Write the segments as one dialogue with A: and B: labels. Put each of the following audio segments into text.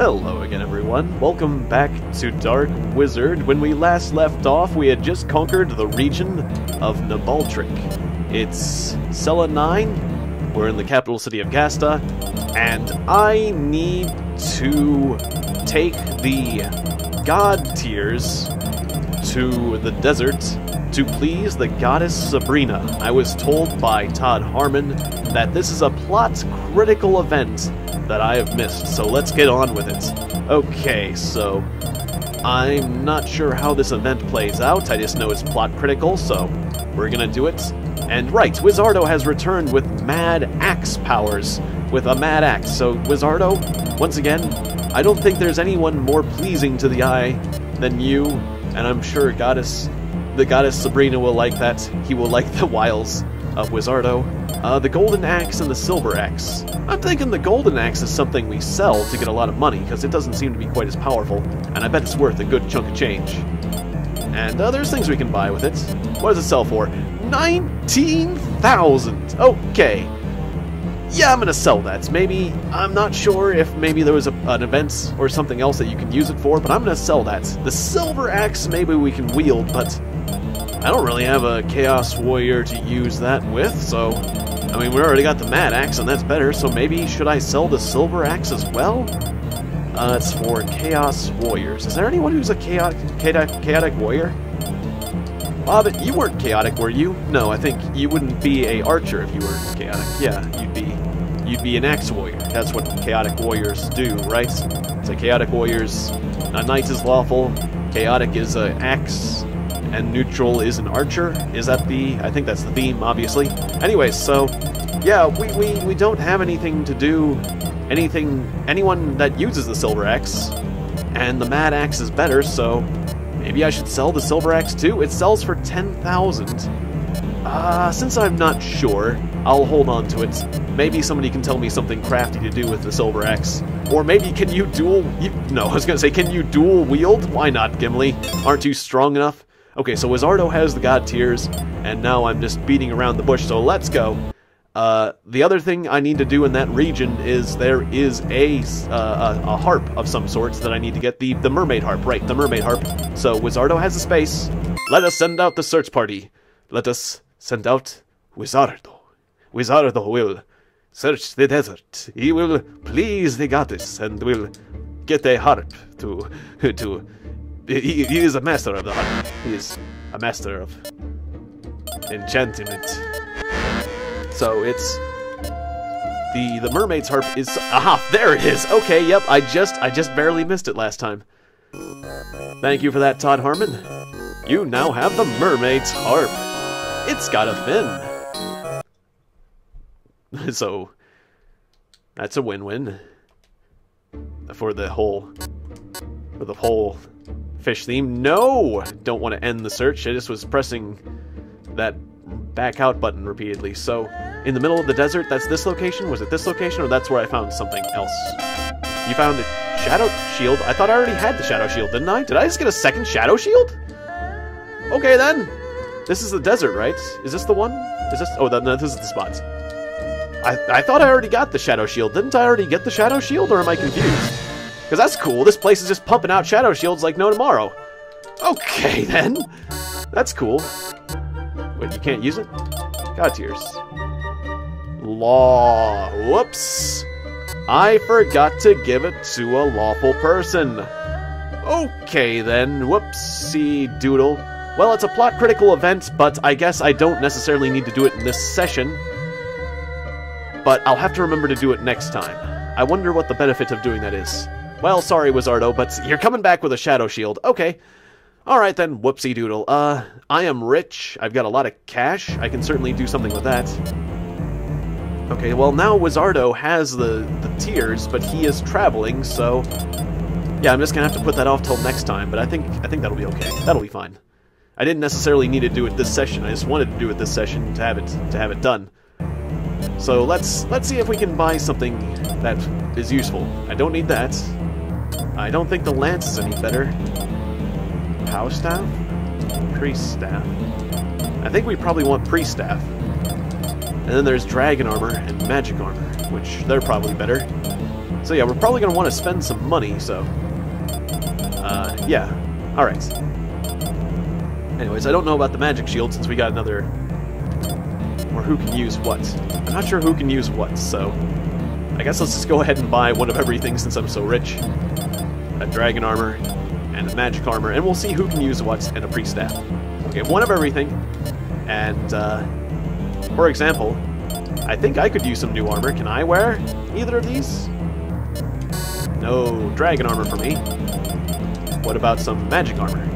A: Hello again, everyone. Welcome back to Dark Wizard. When we last left off, we had just conquered the region of Nabaltric. It's Cella 9. We're in the capital city of Gasta, and I need to take the god tears to the desert to please the goddess Sabrina. I was told by Todd Harmon that this is a plot critical event that I have missed, so let's get on with it. Okay, so I'm not sure how this event plays out, I just know it's plot critical, so we're gonna do it. And right, Wizardo has returned with Mad Axe powers, with a Mad Axe. So, Wizardo, once again, I don't think there's anyone more pleasing to the eye than you, and I'm sure Goddess, the Goddess Sabrina will like that. He will like the wiles of Wizardo. Uh, the Golden Axe and the Silver Axe. I'm thinking the Golden Axe is something we sell to get a lot of money, because it doesn't seem to be quite as powerful, and I bet it's worth a good chunk of change. And uh, there's things we can buy with it. What does it sell for? 19,000! Okay. Yeah, I'm gonna sell that. Maybe, I'm not sure if maybe there was a, an event or something else that you can use it for, but I'm gonna sell that. The Silver Axe maybe we can wield, but I don't really have a Chaos Warrior to use that with, so... I mean, we already got the Mad Axe, and that's better, so maybe should I sell the Silver Axe as well? Uh, it's for Chaos Warriors. Is there anyone who's a chaotic, chaotic, chaotic warrior? Bob, you weren't chaotic, were you? No, I think you wouldn't be a archer if you were chaotic. Yeah, you'd be you'd be an axe warrior. That's what chaotic warriors do, right? So chaotic warriors, a knight is lawful, chaotic is an axe, and neutral is an archer. Is that the? I think that's the theme, obviously. Anyways, so yeah, we we we don't have anything to do, anything anyone that uses the silver axe, and the mad axe is better, so maybe I should sell the silver axe too. It sells for ten thousand. Uh, since I'm not sure, I'll hold on to it. Maybe somebody can tell me something crafty to do with the silver axe. Or maybe can you dual... You, no, I was gonna say, can you dual wield? Why not, Gimli? Aren't you strong enough? Okay, so Wizardo has the god tears, and now I'm just beating around the bush, so let's go. Uh, the other thing I need to do in that region is there is a, uh, a, a harp of some sorts that I need to get. The, the mermaid harp, right, the mermaid harp. So Wizardo has the space. Let us send out the search party. Let us send out Wizardo. Wizardo will search the desert. He will please the goddess and will get a harp to to he, he is a master of the harp. He is a master of enchantment. So it's the the mermaid's harp is aha there it is. Okay, yep. I just I just barely missed it last time. Thank you for that, Todd Harmon. You now have the mermaid's harp. It's got a fin. so that's a win-win for the whole for the whole fish theme. No! Don't want to end the search. I just was pressing that back out button repeatedly. So, in the middle of the desert, that's this location? Was it this location, or that's where I found something else? You found a shadow shield? I thought I already had the shadow shield, didn't I? Did I just get a second shadow shield? Okay, then. This is the desert, right? Is this the one? Is this... Oh, no, this is the spot. I, I thought I already got the shadow shield. Didn't I already get the shadow shield, or am I confused? Because that's cool. This place is just pumping out shadow shields like no tomorrow. Okay, then. That's cool. Wait, you can't use it? God tears. Law. Whoops. I forgot to give it to a lawful person. Okay, then. Whoopsie doodle. Well, it's a plot critical event, but I guess I don't necessarily need to do it in this session. But I'll have to remember to do it next time. I wonder what the benefit of doing that is. Well, sorry, Wizardo, but you're coming back with a Shadow Shield. Okay. Alright then, whoopsie doodle. Uh, I am rich. I've got a lot of cash. I can certainly do something with that. Okay, well now Wizardo has the, the tears, but he is traveling, so... Yeah, I'm just gonna have to put that off till next time, but I think I think that'll be okay. That'll be fine. I didn't necessarily need to do it this session, I just wanted to do it this session to have it to have it done. So let's let's see if we can buy something that is useful. I don't need that. I don't think the lance is any better. Pow staff? Priest staff. I think we probably want priest staff. And then there's dragon armor and magic armor, which they're probably better. So yeah, we're probably going to want to spend some money, so... Uh, yeah. Alright. Anyways, I don't know about the magic shield since we got another... Or who can use what. I'm not sure who can use what, so... I guess let's just go ahead and buy one of everything since I'm so rich. A dragon armor and a magic armor, and we'll see who can use what and a priest staff. Okay, one of everything. And, uh, for example, I think I could use some new armor. Can I wear either of these? No dragon armor for me. What about some magic armor?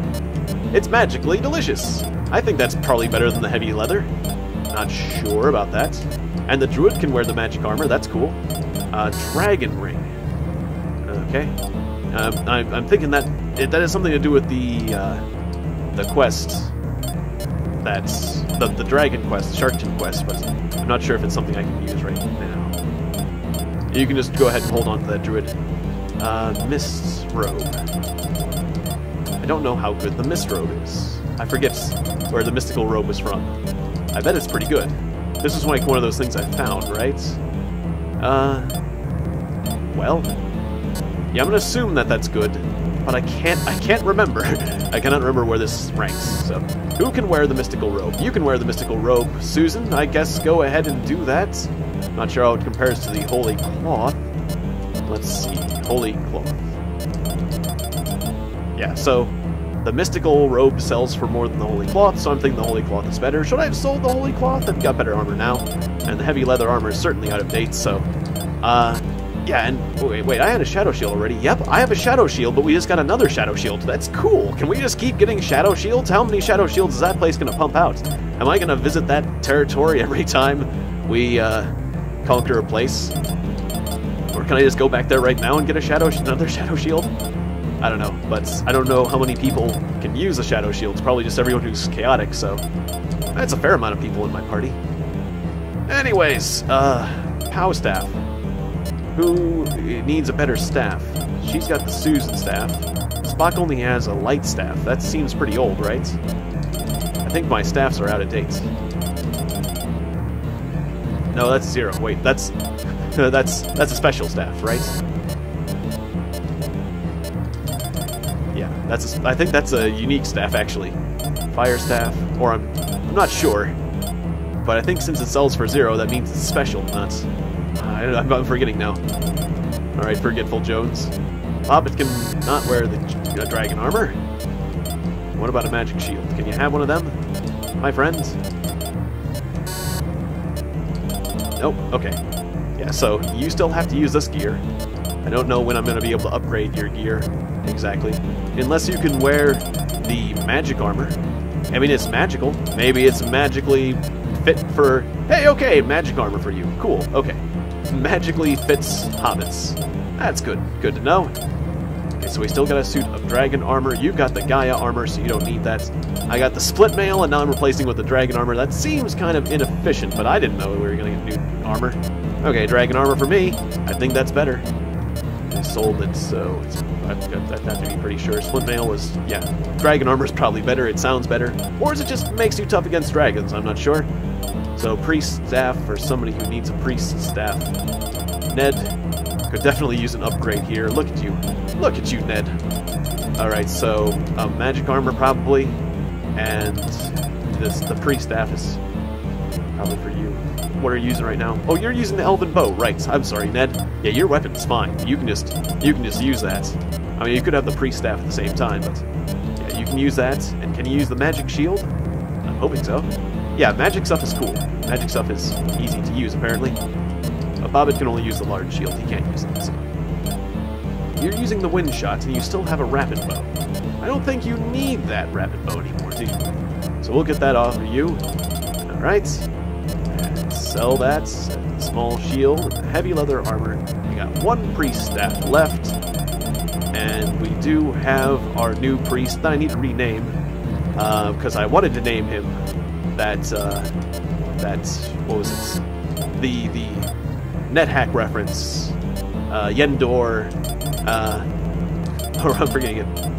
A: It's magically delicious. I think that's probably better than the heavy leather. Not sure about that. And the druid can wear the magic armor. That's cool. Uh, dragon ring. Okay. Um, I, I'm thinking that it, that has something to do with the uh, the quest. That's the the dragon quest, the Sharkton quest, but I'm not sure if it's something I can use right now. You can just go ahead and hold on to that druid. Uh, mist robe. I don't know how good the mist robe is. I forget where the mystical robe was from. I bet it's pretty good. This is like one of those things I found, right? Uh, well, yeah, I'm gonna assume that that's good, but I can't, I can't remember. I cannot remember where this ranks, so. Who can wear the mystical robe? You can wear the mystical robe. Susan, I guess go ahead and do that. Not sure how it compares to the holy cloth. Let's see, holy cloth. Yeah, so the mystical robe sells for more than the holy cloth, so I'm thinking the holy cloth is better. Should I have sold the holy cloth? I've got better armor now, and the heavy leather armor is certainly out of date, so... Uh, yeah, and wait, wait, I had a shadow shield already. Yep, I have a shadow shield, but we just got another shadow shield. That's cool. Can we just keep getting shadow shields? How many shadow shields is that place going to pump out? Am I going to visit that territory every time we uh, conquer a place? Or can I just go back there right now and get a shadow another shadow shield? I don't know, but I don't know how many people can use a shadow shield. It's probably just everyone who's chaotic, so that's a fair amount of people in my party. Anyways, uh, Pow Staff. Who needs a better staff? She's got the Susan staff. Spock only has a light staff. That seems pretty old, right? I think my staffs are out of date. No, that's zero. Wait, that's that's that's a special staff, right? Yeah, that's a, I think that's a unique staff actually. Fire staff, or I'm I'm not sure, but I think since it sells for zero, that means it's special, not. Uh, I'm forgetting now. All right, forgetful Jones. Hobbit can not wear the uh, dragon armor. What about a magic shield? Can you have one of them, my friends? Nope. Okay. Yeah. So you still have to use this gear. I don't know when I'm going to be able to upgrade your gear exactly, unless you can wear the magic armor. I mean, it's magical. Maybe it's magically fit for... Hey, okay, magic armor for you. Cool, okay. Magically fits hobbits. That's good. Good to know. Okay, so we still got a suit of dragon armor. You've got the Gaia armor, so you don't need that. I got the split mail, and now I'm replacing with the dragon armor. That seems kind of inefficient, but I didn't know we were going to get new armor. Okay, dragon armor for me. I think that's better. I sold it, so I've got that, that to be pretty sure. Split mail was, yeah, dragon armor is probably better. It sounds better. Or is it just makes you tough against dragons? I'm not sure. So priest staff for somebody who needs a priest staff. Ned could definitely use an upgrade here. Look at you. Look at you, Ned. Alright, so um, magic armor probably. And this the priest staff is probably for you. What are you using right now? Oh, you're using the elven bow, right? I'm sorry, Ned. Yeah, your weapon's fine. You can just you can just use that. I mean, you could have the priest staff at the same time, but yeah, you can use that. And can you use the magic shield? I'm hoping so. Yeah, magic stuff is cool. Magic stuff is easy to use, apparently. But Bobbit can only use the large shield. He can't use. So. You're using the wind shot, and you still have a rapid bow. I don't think you need that rapid bow anymore, do you? So we'll get that off of you. Alright. Sell that. Small shield. Heavy leather armor. We got one priest staff left. And we do have our new priest that I need to rename. Because uh, I wanted to name him that, uh, that, what was it? The, the NetHack reference. Uh, Yendor, uh, or I'm forgetting it.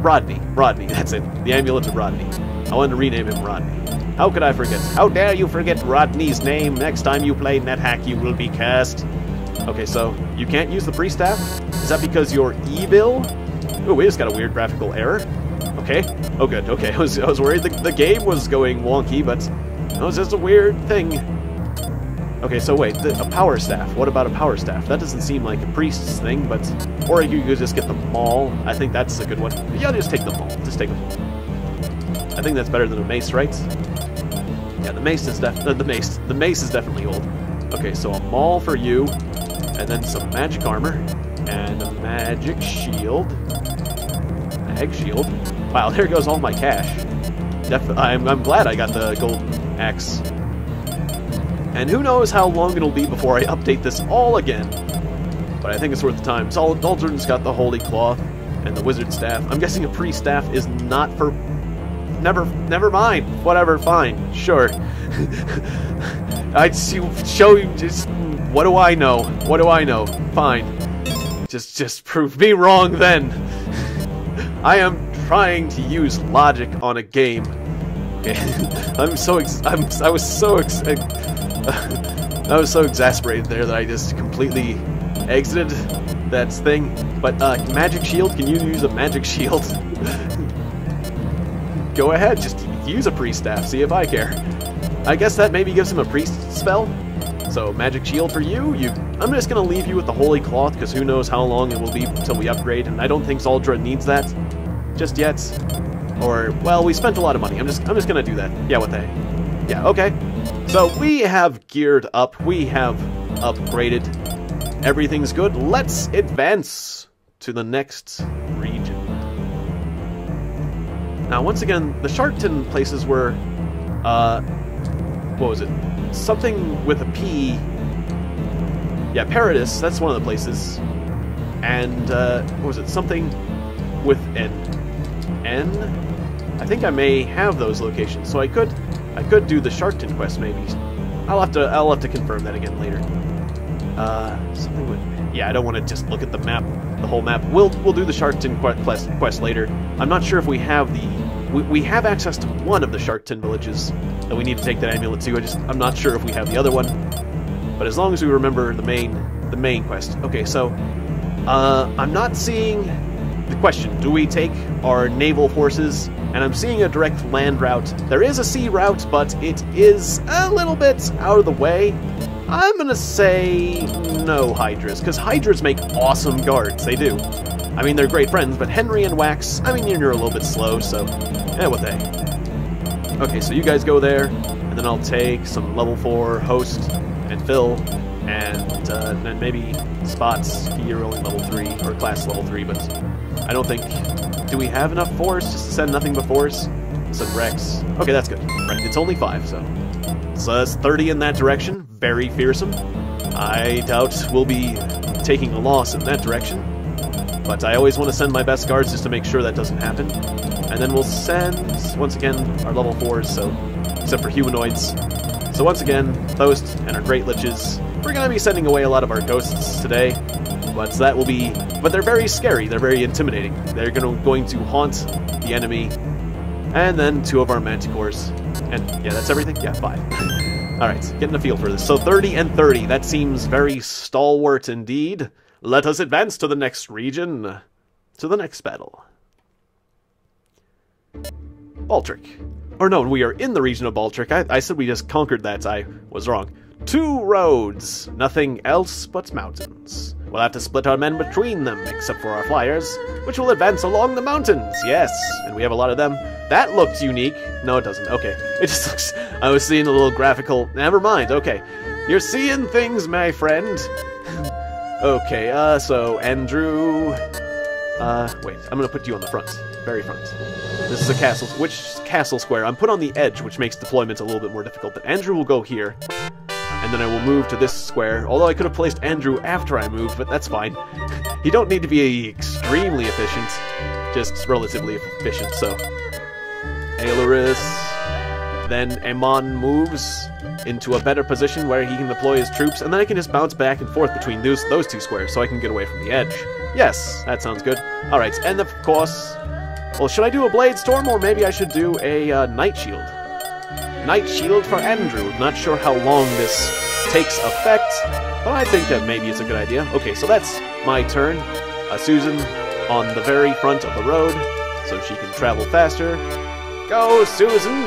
A: Rodney. Rodney, that's it. The Amulet of Rodney. I wanted to rename him Rodney. How could I forget? How dare you forget Rodney's name? Next time you play NetHack, you will be cursed. Okay, so you can't use the priest staff? Is that because you're evil? Oh, we just got a weird graphical error. Okay. Oh, good. Okay, I was, I was worried the, the game was going wonky, but that was just a weird thing. Okay, so wait, the, a power staff. What about a power staff? That doesn't seem like a priest's thing, but... Or you could just get the maul. I think that's a good one. Yeah, just take the maul. Just take the maul. I think that's better than a mace, right? Yeah, the mace is def- uh, the mace. The mace is definitely old. Okay, so a maul for you, and then some magic armor, and a magic shield. Egg shield. Wow, there goes all my cash. Def I'm, I'm glad I got the golden axe. And who knows how long it'll be before I update this all again. But I think it's worth the time. Solid Aldrin's got the Holy Cloth and the Wizard Staff. I'm guessing a Priest Staff is not for... Never, never mind. Whatever, fine. Sure. I'd show you just... What do I know? What do I know? Fine. Just, just prove me wrong then. I am trying to use logic on a game. I'm so I'm I was so ex I was so exasperated there that I just completely exited that thing. But uh, magic shield, can you use a magic shield? Go ahead, just use a priest staff, see if I care. I guess that maybe gives him a priest spell. So magic shield for you. You, I'm just gonna leave you with the holy cloth because who knows how long it will be until we upgrade, and I don't think Zaldra needs that just yet. Or well, we spent a lot of money. I'm just I'm just gonna do that. Yeah, what the heck? Yeah, okay. So we have geared up. We have upgraded. Everything's good. Let's advance to the next region. Now, once again, the Sharkton places were, uh, what was it? Something with a P. Yeah, Paradis, that's one of the places. And, uh, what was it? Something with an N? I think I may have those locations, so I could, I could do the Sharkton quest maybe. I'll have to, I'll have to confirm that again later. Uh, something with, yeah, I don't want to just look at the map, the whole map. We'll, we'll do the Sharkton quest, quest later. I'm not sure if we have the we, we have access to one of the Sharkton villages that we need to take that amulet to. I just I'm not sure if we have the other one. But as long as we remember the main the main quest. Okay, so uh, I'm not seeing the question. Do we take our naval forces? And I'm seeing a direct land route. There is a sea route, but it is a little bit out of the way. I'm gonna say no Hydras, because Hydras make awesome guards. They do. I mean, they're great friends, but Henry and Wax, I mean, you're a little bit slow, so, eh, what the. Okay, so you guys go there, and then I'll take some level 4 host and Phil, and uh, then maybe spots. You're only level 3, or class level 3, but I don't think... Do we have enough force just to send nothing but force? Send Rex. Okay, that's good. Right, it's only 5, so... So that's 30 in that direction. Very fearsome. I doubt we'll be taking a loss in that direction. But I always want to send my best guards just to make sure that doesn't happen. And then we'll send, once again, our level 4s, so, except for humanoids. So once again, Toast and our Great Liches. We're going to be sending away a lot of our ghosts today, but that will be... But they're very scary, they're very intimidating. They're gonna, going to haunt the enemy. And then two of our Manticores. And, yeah, that's everything? Yeah, five. Alright, getting a feel for this. So 30 and 30, that seems very stalwart indeed. Let us advance to the next region, to the next battle. Baltric. Or no, we are in the region of Baltric. I, I said we just conquered that. I was wrong. Two roads, nothing else but mountains. We'll have to split our men between them, except for our flyers, which will advance along the mountains. Yes, and we have a lot of them. That looks unique. No, it doesn't. Okay. It just looks... I was seeing a little graphical... Never mind. Okay. You're seeing things, my friend. Okay, uh, so Andrew... Uh, wait, I'm gonna put you on the front. Very front. This is a castle... Which castle square? I'm put on the edge, which makes deployment a little bit more difficult, but Andrew will go here. And then I will move to this square, although I could have placed Andrew after I moved, but that's fine. you don't need to be extremely efficient, just relatively efficient, so... Ailerus... Then Amon moves into a better position where he can deploy his troops, and then I can just bounce back and forth between those, those two squares so I can get away from the edge. Yes, that sounds good. Alright, and of course... Well, should I do a Blade Storm, or maybe I should do a uh, Night Shield? Night Shield for Andrew. Not sure how long this takes effect, But I think that maybe it's a good idea. Okay, so that's my turn. Uh, Susan on the very front of the road, so she can travel faster. Go, Susan!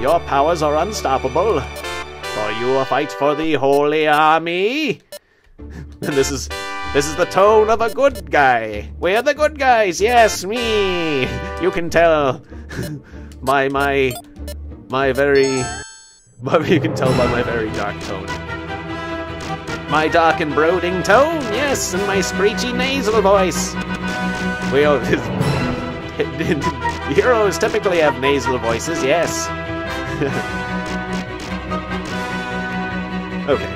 A: Your powers are unstoppable. For you a fight for the Holy Army. and this is this is the tone of a good guy. We're the good guys. Yes, me. You can tell my my my very but you can tell by my very dark tone. My dark and brooding tone, yes, and my screechy nasal voice. We all, heroes typically have nasal voices, yes. okay.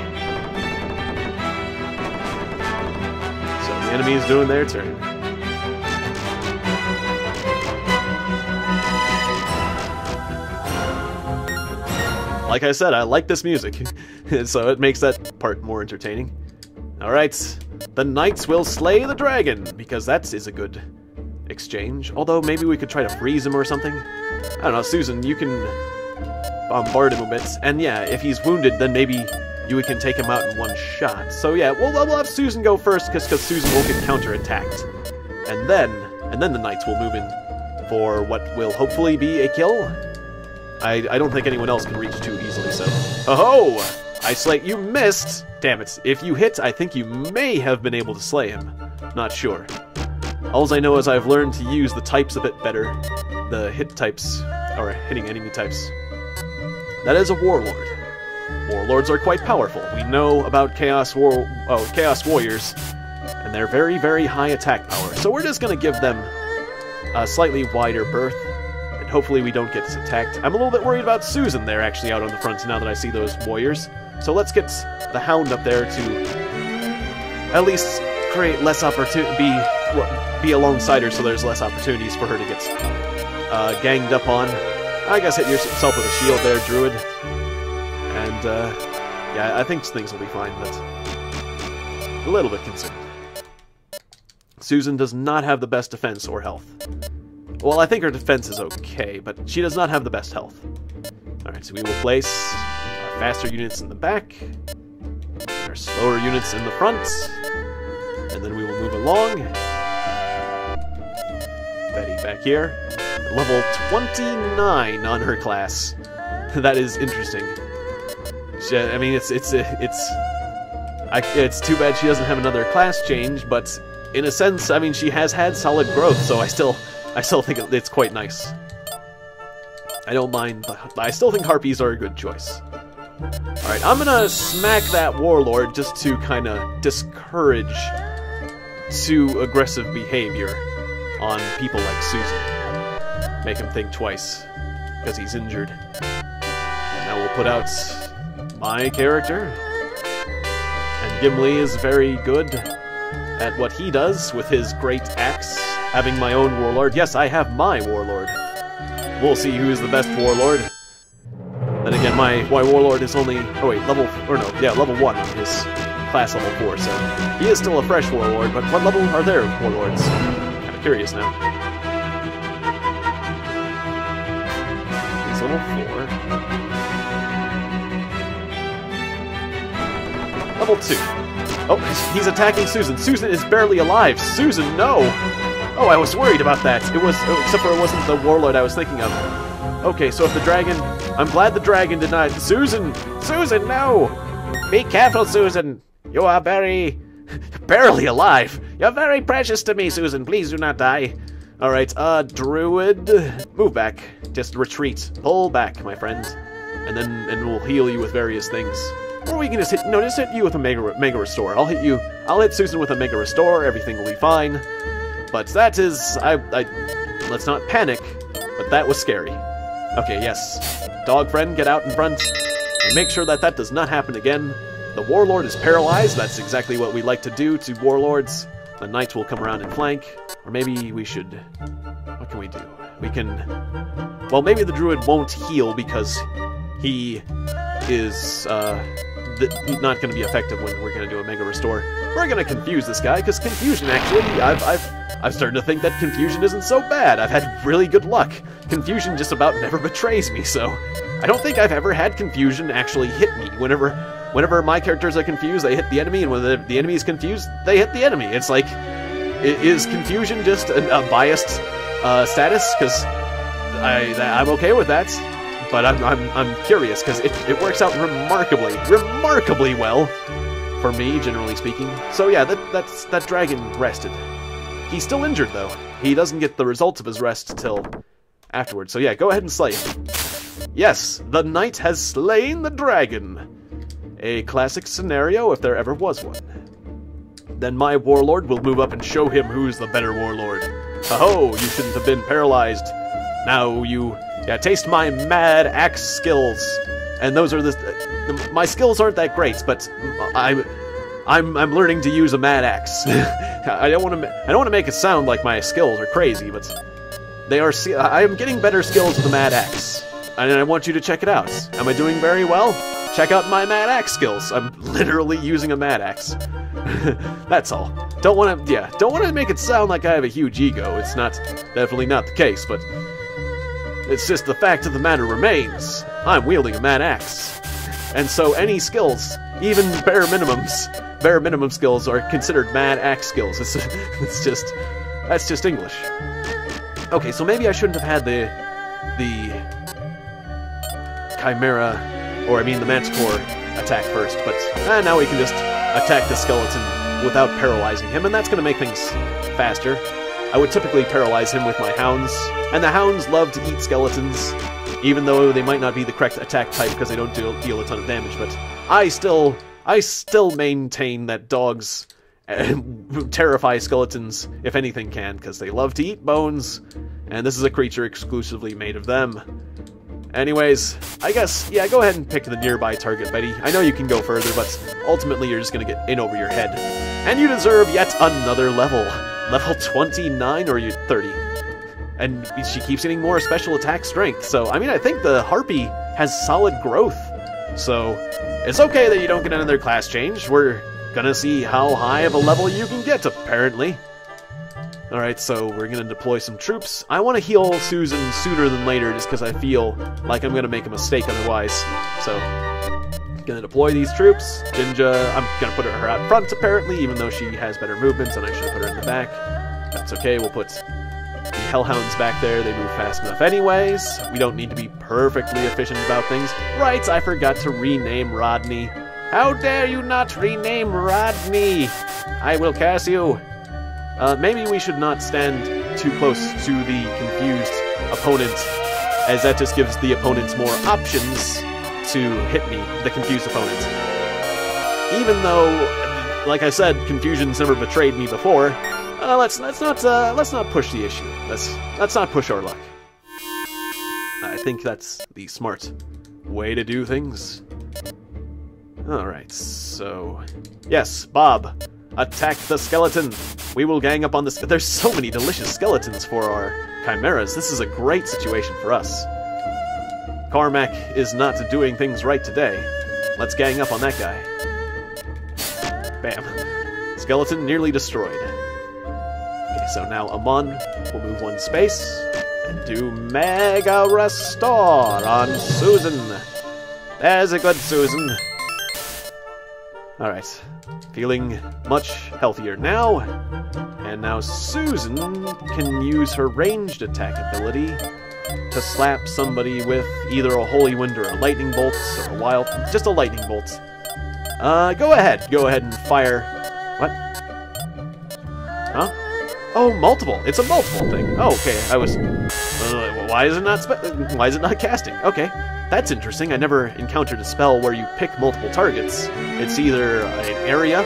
A: So the enemy is doing their turn. Like I said, I like this music, so it makes that part more entertaining. Alright, the knights will slay the dragon, because that is a good exchange. Although, maybe we could try to freeze him or something. I don't know, Susan, you can bombard him a bit. And yeah, if he's wounded, then maybe you can take him out in one shot. So yeah, we'll, we'll have Susan go first, because Susan will get counterattacked. And then, and then the knights will move in for what will hopefully be a kill. I, I don't think anyone else can reach too easily, so... Oh! I slay- you missed! Damn it. If you hit, I think you may have been able to slay him. Not sure. Alls I know is I've learned to use the types a bit better. The hit types, or hitting enemy types. That is a warlord. Warlords are quite powerful. We know about Chaos War- oh, Chaos Warriors, and they're very, very high attack power. So we're just gonna give them a slightly wider berth hopefully we don't get attacked. I'm a little bit worried about Susan there, actually, out on the front now that I see those warriors. So let's get the Hound up there to at least create less opportunity, be, be alongside her so there's less opportunities for her to get uh, ganged up on. I guess hit yourself with a shield there, Druid. And, uh, yeah, I think things will be fine, but a little bit concerned. Susan does not have the best defense or health. Well, I think her defense is okay, but she does not have the best health. Alright, so we will place our faster units in the back, our slower units in the front, and then we will move along. Betty back here. Level 29 on her class. that is interesting. She, I mean, it's it's it's I, it's too bad she doesn't have another class change, but in a sense, I mean, she has had solid growth, so I still I still think it's quite nice. I don't mind, but I still think Harpies are a good choice. Alright, I'm gonna smack that Warlord just to kind of discourage too aggressive behavior on people like Susan. Make him think twice, because he's injured. And now we'll put out my character. And Gimli is very good at what he does with his great axe having my own warlord. Yes, I have my warlord. We'll see who's the best warlord. Then again, my, my warlord is only... Oh wait, level... Or no, yeah, level 1 on his class level 4, so... He is still a fresh warlord, but what level are their warlords? Kinda curious now. He's level 4. Level 2. Oh, he's attacking Susan. Susan is barely alive. Susan, no! Oh, I was worried about that. It was, oh, except for it wasn't the warlord I was thinking of. Okay, so if the dragon, I'm glad the dragon did not. Susan, Susan, no! Be careful, Susan. You are very, barely alive. You're very precious to me, Susan. Please do not die. All right, uh, druid, move back. Just retreat. Pull back, my friend, and then and we'll heal you with various things. Or we can just hit, no, just hit you with a mega mega restore. I'll hit you. I'll hit Susan with a mega restore. Everything will be fine. But that is... I, I... Let's not panic, but that was scary. Okay, yes. Dog friend, get out in front. And make sure that that does not happen again. The Warlord is paralyzed. That's exactly what we like to do to Warlords. The Knights will come around and flank. Or maybe we should... What can we do? We can... Well, maybe the Druid won't heal because he is... Uh, not going to be effective when we're going to do a Mega Restore. We're going to confuse this guy, because Confusion, actually, I've, I've I've started to think that confusion isn't so bad. I've had really good luck. Confusion just about never betrays me, so I don't think I've ever had confusion actually hit me whenever whenever my characters are confused, they hit the enemy, and when the, the enemy is confused, they hit the enemy. It's like, is confusion just a, a biased uh, status? Because I I'm okay with that, but I'm I'm, I'm curious because it, it works out remarkably, remarkably well for me, generally speaking. So yeah, that that's that dragon rested. He's still injured though. He doesn't get the results of his rest till afterwards. So yeah, go ahead and slay. Yes, the knight has slain the dragon. A classic scenario if there ever was one. Then my warlord will move up and show him who's the better warlord. Oh, you shouldn't have been paralyzed. Now you, yeah, taste my mad axe skills. And those are the, the my skills aren't that great, but I'm, I'm, I'm learning to use a mad axe. I don't want to, I don't want to make it sound like my skills are crazy, but they are. I am getting better skills with the mad axe, and I want you to check it out. Am I doing very well? Check out my mad axe skills. I'm literally using a mad axe. That's all. Don't want to, yeah, don't want to make it sound like I have a huge ego. It's not, definitely not the case, but it's just the fact of the matter remains. I'm wielding a mad axe. And so any skills, even bare minimums, bare minimum skills are considered mad axe skills. It's, it's just, that's just English. Okay, so maybe I shouldn't have had the, the Chimera, or I mean the Manticore attack first, but eh, now we can just attack the skeleton without paralyzing him, and that's going to make things faster. I would typically paralyze him with my hounds, and the hounds love to eat skeletons, even though they might not be the correct attack type because they don't deal, deal a ton of damage, but I still, I still maintain that dogs eh, terrify skeletons, if anything can, because they love to eat bones, and this is a creature exclusively made of them. Anyways, I guess, yeah, go ahead and pick the nearby target, Betty. I know you can go further, but ultimately you're just gonna get in over your head. And you deserve yet another level. Level 29 or you 30. And she keeps getting more special attack strength, so, I mean, I think the Harpy has solid growth. So, it's okay that you don't get another class change. We're gonna see how high of a level you can get, apparently. Alright, so we're gonna deploy some troops. I want to heal Susan sooner than later just because I feel like I'm gonna make a mistake otherwise. So, gonna deploy these troops. Jinja, I'm gonna put her out front apparently, even though she has better movements and I should put her in the back. That's okay, we'll put the Hellhounds back there. They move fast enough anyways. We don't need to be perfectly efficient about things. Right, I forgot to rename Rodney. How dare you not rename Rodney? I will curse you. Uh, maybe we should not stand too close to the confused opponent, as that just gives the opponent more options to hit me, the confused opponent. Even though, like I said, confusion's never betrayed me before, uh, let's let's not uh, let's not push the issue. Let's let's not push our luck. I think that's the smart way to do things. All right, so yes, Bob, attack the skeleton. We will gang up on this. There's so many delicious skeletons for our chimeras. This is a great situation for us. Carmack is not doing things right today. Let's gang up on that guy. Bam. Skeleton nearly destroyed. Okay, so now Amon will move one space and do Mega Restore on Susan. There's a good Susan. Alright. Feeling much healthier now. And now Susan can use her ranged attack ability to slap somebody with either a Holy Wind or a Lightning Bolt or a Wild... Just a Lightning Bolt. Uh, go ahead. Go ahead and fire... What? Huh? Oh, multiple. It's a multiple thing. Oh, okay. I was... Uh, why is it not... why is it not casting? Okay. That's interesting. I never encountered a spell where you pick multiple targets. It's either an area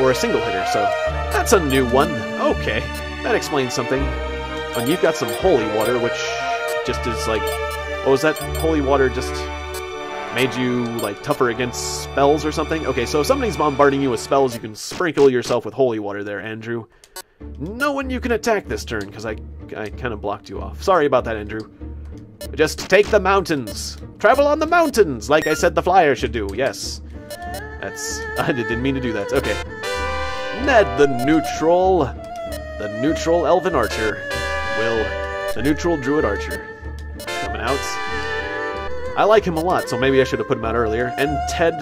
A: or a single hitter, so that's a new one. Okay, that explains something. And you've got some holy water, which just is like, oh, was that? Holy water just made you like tougher against spells or something? Okay, so if somebody's bombarding you with spells, you can sprinkle yourself with holy water there, Andrew. No one you can attack this turn, because I, I kind of blocked you off. Sorry about that, Andrew. Just take the mountains. Travel on the mountains, like I said the flyer should do. Yes. That's... I didn't mean to do that. Okay. Ned the neutral... The neutral elven archer will... The neutral druid archer. Coming out. I like him a lot, so maybe I should have put him out earlier. And Ted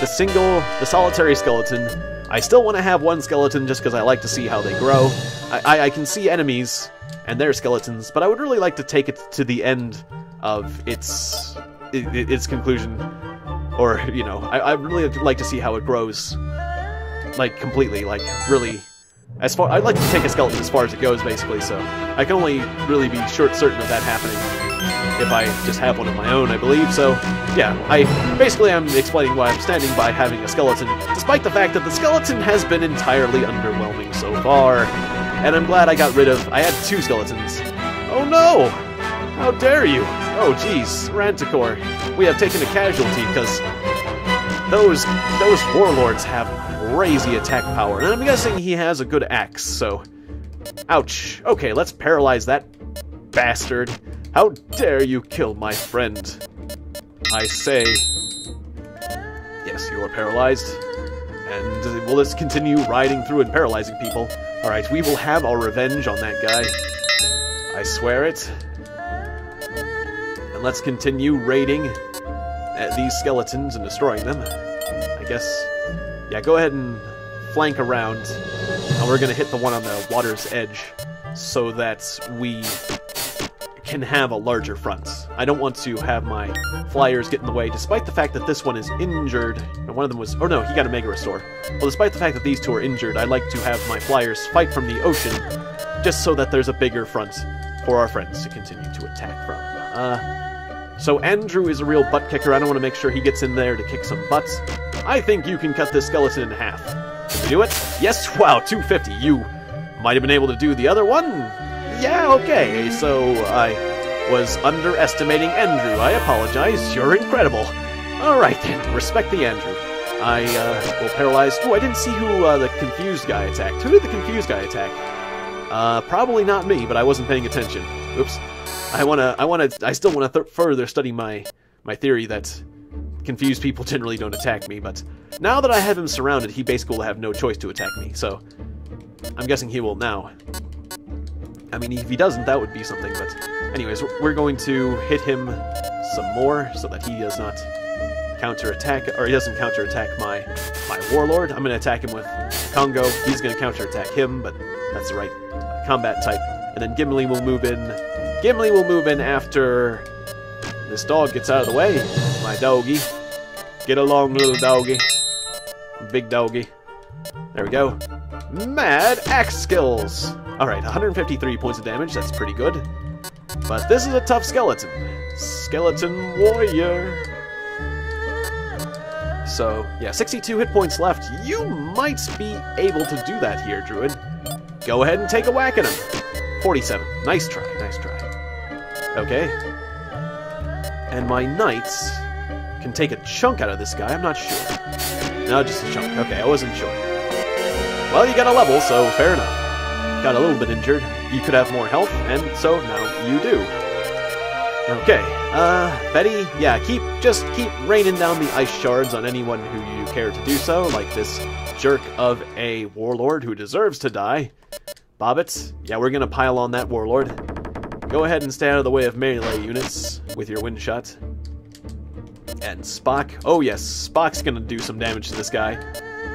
A: the single, the solitary skeleton. I still want to have one skeleton just because I like to see how they grow. I, I, I can see enemies and their skeletons, but I would really like to take it to the end of its its conclusion, or you know, I, I really like to see how it grows, like completely, like really. As far, I'd like to take a skeleton as far as it goes, basically. So I can only really be short certain of that happening if I just have one of my own, I believe. So, yeah, I basically I'm explaining why I'm standing by having a skeleton, despite the fact that the skeleton has been entirely underwhelming so far. And I'm glad I got rid of. I had two skeletons. Oh no! How dare you! Oh jeez, Ranticore, we have taken a casualty because those those warlords have crazy attack power, and I'm guessing he has a good axe. So, ouch. Okay, let's paralyze that bastard. How dare you kill my friend? I say. Yes, you are paralyzed. And will this continue riding through and paralyzing people? Alright, we will have our revenge on that guy. I swear it. And let's continue raiding at these skeletons and destroying them. I guess... Yeah, go ahead and flank around. And we're gonna hit the one on the water's edge so that we can have a larger front. I don't want to have my flyers get in the way, despite the fact that this one is injured. And one of them was... Oh no, he got a Mega Restore. Well, despite the fact that these two are injured, I'd like to have my flyers fight from the ocean, just so that there's a bigger front for our friends to continue to attack from. Uh, so Andrew is a real butt kicker. I don't want to make sure he gets in there to kick some butts. I think you can cut this skeleton in half. Can you do it? Yes? Wow, 250. You might have been able to do the other one yeah, okay, so I was underestimating Andrew. I apologize. You're incredible. Alright then, respect the Andrew. I uh, will paralyze. Oh, I didn't see who uh, the confused guy attacked. Who did the confused guy attack? Uh, probably not me, but I wasn't paying attention. Oops. I wanna, I wanna, I still wanna th further study my my theory that confused people generally don't attack me. But now that I have him surrounded, he basically will have no choice to attack me. So I'm guessing he will now. I mean, if he doesn't, that would be something, but... Anyways, we're going to hit him some more so that he does not counterattack, or he doesn't counterattack my, my Warlord. I'm going to attack him with Congo. He's going to counterattack him, but that's the right combat type. And then Gimli will move in. Gimli will move in after this dog gets out of the way. My doggy. Get along, little doggy. Big doggy. There we go. Mad Axe Skills! Alright, 153 points of damage, that's pretty good. But this is a tough skeleton. Skeleton Warrior! So, yeah, 62 hit points left. You might be able to do that here, Druid. Go ahead and take a whack at him. 47. Nice try, nice try. Okay. And my knights can take a chunk out of this guy, I'm not sure. No, just a chunk. Okay, I wasn't sure. Well, you got a level, so fair enough. Got a little bit injured. You could have more health, and so now you do. Okay, uh, Betty, yeah, keep, just keep raining down the ice shards on anyone who you care to do so, like this jerk of a warlord who deserves to die. Bobbits, yeah, we're gonna pile on that warlord. Go ahead and stay out of the way of melee units with your wind shot. And Spock, oh yes, Spock's gonna do some damage to this guy.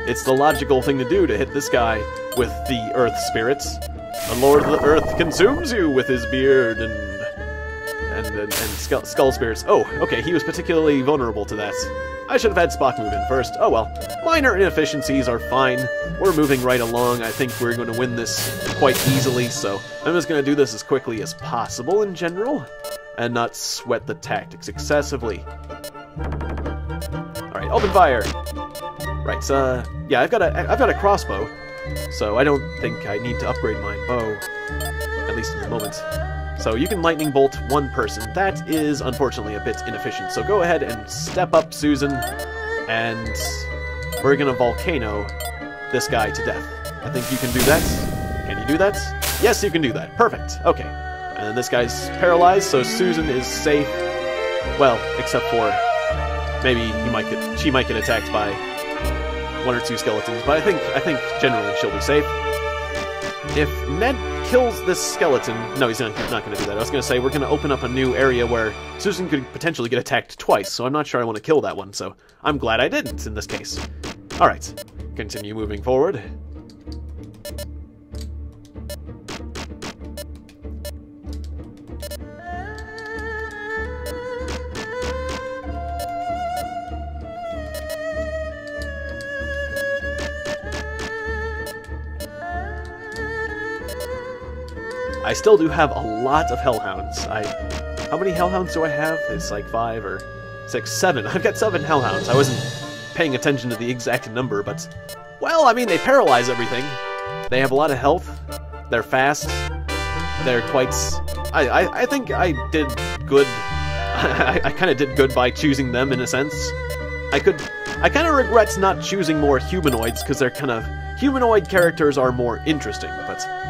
A: It's the logical thing to do to hit this guy with the Earth Spirits. The Lord of the Earth consumes you with his beard and and, and, and skull, skull, Spirits. Oh, okay, he was particularly vulnerable to that. I should have had Spock move in first. Oh well. Minor inefficiencies are fine. We're moving right along. I think we're going to win this quite easily, so I'm just going to do this as quickly as possible in general, and not sweat the tactics excessively. Open fire! Right, so, uh, yeah, I've got a, I've got a crossbow, so I don't think I need to upgrade my bow, at least in the moment. So you can lightning bolt one person. That is, unfortunately, a bit inefficient. So go ahead and step up, Susan, and we're gonna volcano this guy to death. I think you can do that. Can you do that? Yes, you can do that. Perfect. Okay. And this guy's paralyzed, so Susan is safe. Well, except for maybe he might get she might get attacked by one or two skeletons, but I think I think generally she'll be safe. if Ned kills this skeleton, no, he's not, not going to do that. I was going to say we're going to open up a new area where Susan could potentially get attacked twice, so I'm not sure I want to kill that one. So I'm glad I didn't in this case. All right, continue moving forward. I still do have a lot of Hellhounds. I, how many Hellhounds do I have? It's like five or six, seven. I've got seven Hellhounds. I wasn't paying attention to the exact number, but well, I mean they paralyze everything. They have a lot of health. They're fast. They're quite. I I, I think I did good. I, I kind of did good by choosing them in a sense. I could. I kind of regret not choosing more humanoids because they're kind of humanoid characters are more interesting, but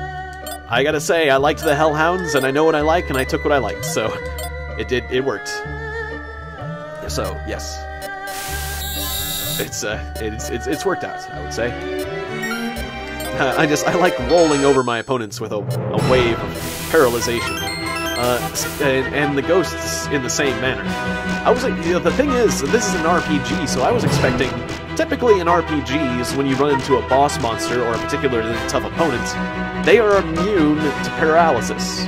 A: I gotta say, I liked the Hellhounds, and I know what I like, and I took what I liked, so it did, it worked. So, yes. It's, uh, it's, it's, it's worked out, I would say. Uh, I just, I like rolling over my opponents with a, a wave of paralyzation. Uh, and, and the ghosts in the same manner. I was like, you know, the thing is, this is an RPG, so I was expecting Typically in RPGs, when you run into a boss monster or a particularly tough opponent, they are immune to paralysis.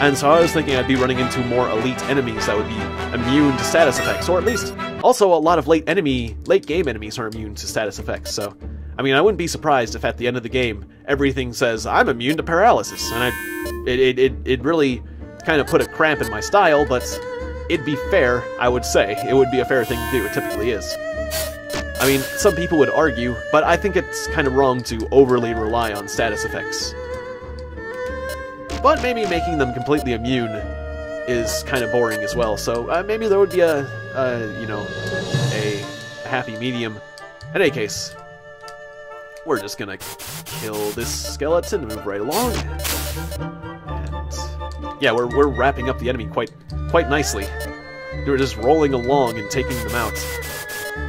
A: And so I was thinking I'd be running into more elite enemies that would be immune to status effects, or at least also a lot of late enemy, late game enemies are immune to status effects. So, I mean, I wouldn't be surprised if at the end of the game everything says I'm immune to paralysis, and I, it, it, it, really kind of put a cramp in my style, but it'd be fair, I would say. It would be a fair thing to do. It typically is. I mean, some people would argue, but I think it's kind of wrong to overly rely on status effects. But maybe making them completely immune is kind of boring as well, so uh, maybe there would be a, you know, a, a happy medium. In any case, we're just gonna kill this skeleton and move right along. And yeah, we're, we're wrapping up the enemy quite quite nicely. We're just rolling along and taking them out.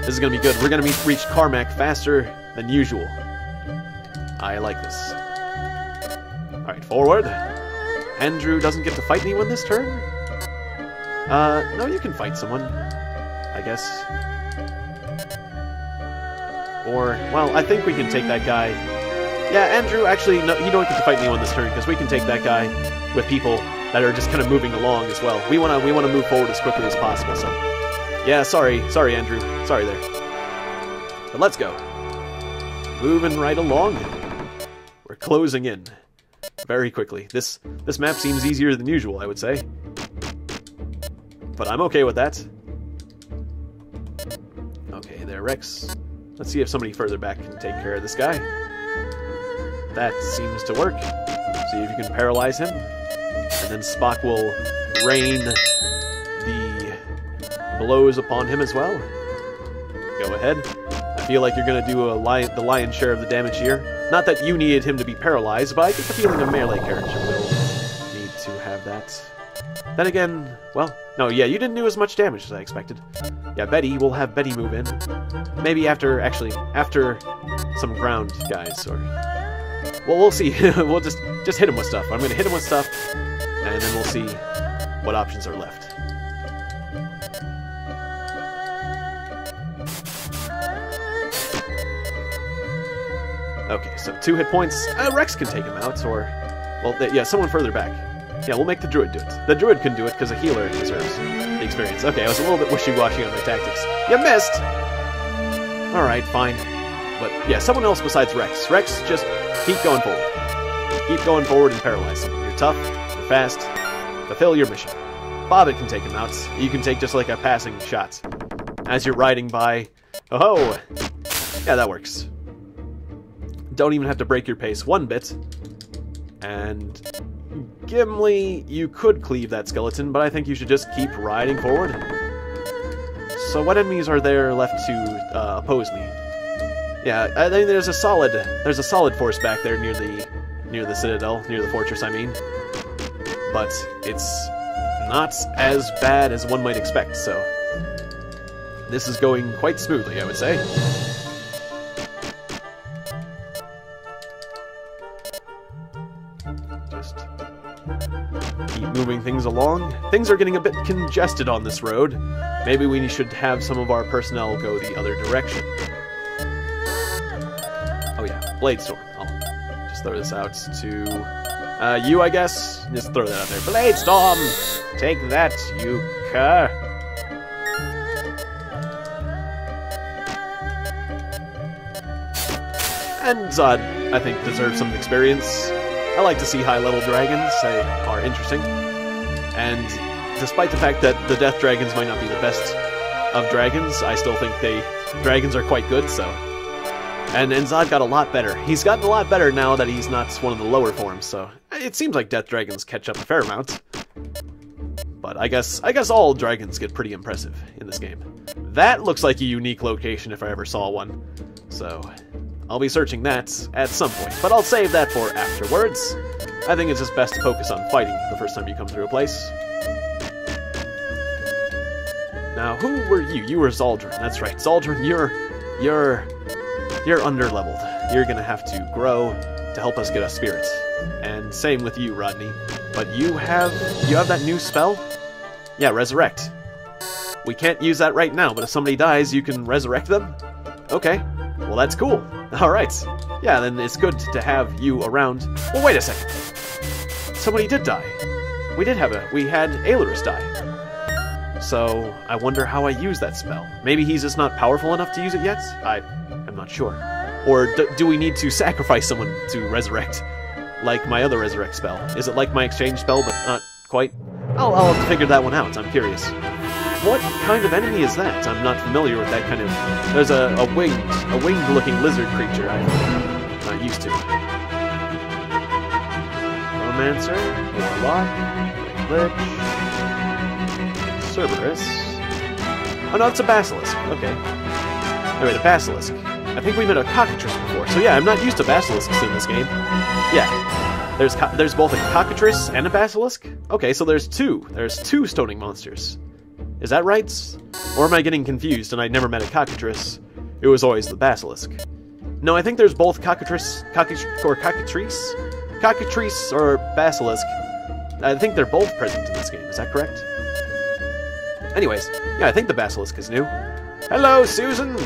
A: This is to be good. We're going to reach Carmack faster than usual. I like this. Alright, forward. Andrew doesn't get to fight anyone this turn? Uh, no, you can fight someone. I guess. Or, well, I think we can take that guy. Yeah, Andrew, actually, no, you don't get to fight anyone this turn, because we can take that guy with people that are just kind of moving along as well. We want to we want to move forward as quickly as possible, so... Yeah, sorry. Sorry, Andrew. Sorry there. But let's go. Moving right along. We're closing in. Very quickly. This this map seems easier than usual, I would say. But I'm okay with that. Okay, there, Rex. Let's see if somebody further back can take care of this guy. That seems to work. See if you can paralyze him. And then Spock will rain blows upon him as well. Go ahead. I feel like you're going to do a lion, the lion's share of the damage here. Not that you needed him to be paralyzed, but I get the feeling a melee character will need to have that. Then again, well, no, yeah, you didn't do as much damage as I expected. Yeah, Betty, we'll have Betty move in. Maybe after, actually, after some ground guys, or... Well, we'll see. we'll just, just hit him with stuff. I'm going to hit him with stuff, and then we'll see what options are left. Okay, so two hit points. Uh, Rex can take him out, or... Well, yeah, someone further back. Yeah, we'll make the Druid do it. The Druid can do it because a healer deserves the experience. Okay, I was a little bit wishy-washy on my tactics. You missed! Alright, fine. But, yeah, someone else besides Rex. Rex, just keep going forward. Keep going forward and paralyze him. You're tough, you're fast, fulfill your mission. Bobbit can take him out. You can take just like a passing shot. As you're riding by... Oh, yeah, that works don't even have to break your pace one bit. And Gimli, you could cleave that skeleton, but I think you should just keep riding forward. So what enemies are there left to uh, oppose me? Yeah, I think there's a solid there's a solid force back there near the near the citadel, near the fortress, I mean. But it's not as bad as one might expect, so this is going quite smoothly, I would say. Moving things along. Things are getting a bit congested on this road. Maybe we should have some of our personnel go the other direction. Oh yeah, Blade Storm. I'll just throw this out to uh, you, I guess. Just throw that out there. Blade Storm! Take that, you cur! And Zod, I think, deserves some experience. I like to see high-level dragons. They are interesting. And despite the fact that the Death Dragons might not be the best of dragons, I still think they dragons are quite good, so... And, and Zod got a lot better. He's gotten a lot better now that he's not one of the lower forms, so... It seems like Death Dragons catch up a fair amount. But I guess I guess all dragons get pretty impressive in this game. That looks like a unique location if I ever saw one. So, I'll be searching that at some point, but I'll save that for afterwards. I think it's just best to focus on fighting the first time you come through a place. Now, who were you? You were Zaldrun. That's right. Zaldrun, you're... You're... You're underleveled. You're gonna have to grow to help us get a spirit. And same with you, Rodney. But you have... You have that new spell? Yeah, Resurrect. We can't use that right now, but if somebody dies, you can resurrect them? Okay. Well, that's cool. Alright. Yeah, then it's good to have you around. Well, wait a second. Somebody did die. We did have a... We had Aelurus die. So, I wonder how I use that spell. Maybe he's just not powerful enough to use it yet? I am not sure. Or do we need to sacrifice someone to resurrect? Like my other resurrect spell. Is it like my exchange spell, but not quite? I'll, I'll have to figure that one out. I'm curious. What kind of enemy is that? I'm not familiar with that kind of... There's a, a winged, a winged-looking lizard creature I'm not used to. Romancer, Warlock, Lich, Cerberus. Oh no, it's a Basilisk. Okay. Oh wait, a Basilisk. I think we met a Cockatrice before, so yeah, I'm not used to Basilisks in this game. Yeah. There's there's both a Cockatrice and a Basilisk? Okay, so there's two. There's two stoning monsters. Is that right? Or am I getting confused and I never met a Cockatrice? It was always the Basilisk. No, I think there's both Cockatrice, Cockatrice, or Cockatrice? Cockatrice or Basilisk. I think they're both present in this game, is that correct? Anyways, yeah, I think the Basilisk is new. Hello, Susan!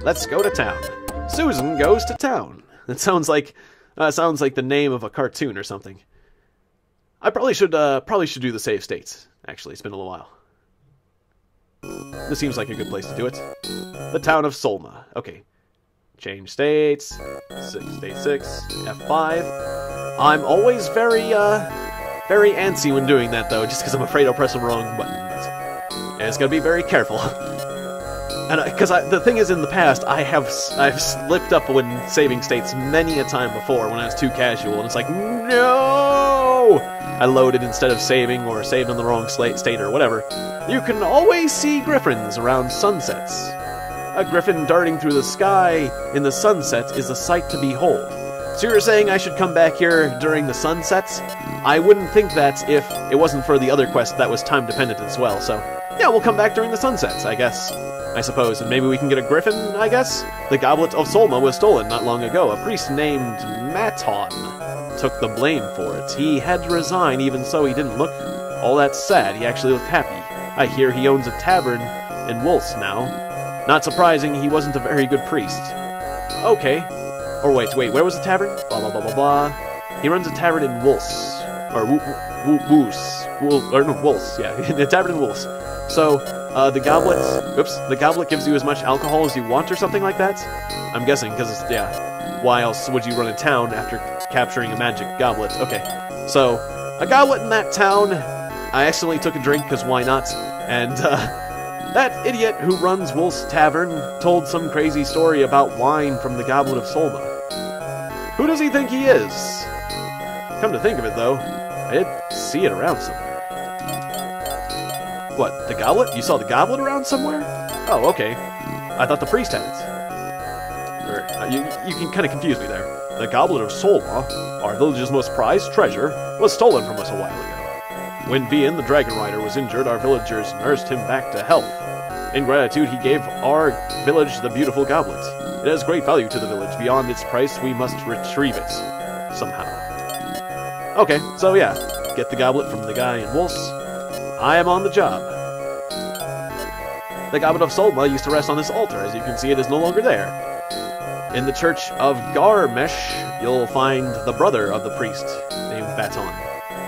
A: Let's go to town. Susan goes to town. That sounds like uh, sounds like the name of a cartoon or something. I probably should uh, probably should do the save states. Actually, it's been a little while. This seems like a good place to do it. The town of Solma. Okay. Change states. 686. F5. I'm always very, uh, very antsy when doing that, though, just because I'm afraid I'll press the wrong button. And it's gotta be very careful. And because the thing is, in the past, I have I've slipped up when saving states many a time before when I was too casual, and it's like, no! I loaded instead of saving, or saved on the wrong state, or whatever. You can always see griffins around sunsets. A griffin darting through the sky in the sunset is a sight to behold. So you're saying I should come back here during the sunsets? I wouldn't think that if it wasn't for the other quest that was time dependent as well, so yeah, we'll come back during the sunsets, I guess. I suppose, and maybe we can get a griffin, I guess? The Goblet of Solma was stolen not long ago. A priest named Maton took the blame for it. He had to resign, even so he didn't look all that sad. He actually looked happy. I hear he owns a tavern in Wolf's now. Not surprising, he wasn't a very good priest. Okay. Or wait, wait, where was the tavern? Blah, blah, blah, blah, blah. He runs a tavern in Wolf's. Or Woos. Or no, Wolf's, yeah. the tavern in Wolf's. So, uh, the goblet, oops, the goblet gives you as much alcohol as you want or something like that? I'm guessing, because, it's yeah, why else would you run a town after capturing a magic goblet? Okay, so, a goblet in that town, I accidentally took a drink, because why not? And, uh, that idiot who runs Wolf's Tavern told some crazy story about wine from the Goblet of Solma. Who does he think he is? Come to think of it, though, I did see it around somewhere. What, the goblet? You saw the goblet around somewhere? Oh, okay. I thought the priest had it. Or, uh, you, you can kind of confuse me there. The Goblet of Solma, our village's most prized treasure, was stolen from us a while ago. When Vian, the Dragon Rider, was injured, our villagers nursed him back to health. In gratitude, he gave our village the beautiful goblet. It has great value to the village. Beyond its price, we must retrieve it. Somehow. Okay, so yeah. get the goblet from the guy in Wolf's. I am on the job. The goblet of Solma used to rest on this altar. As you can see, it is no longer there. In the church of Garmesh, you'll find the brother of the priest named Baton.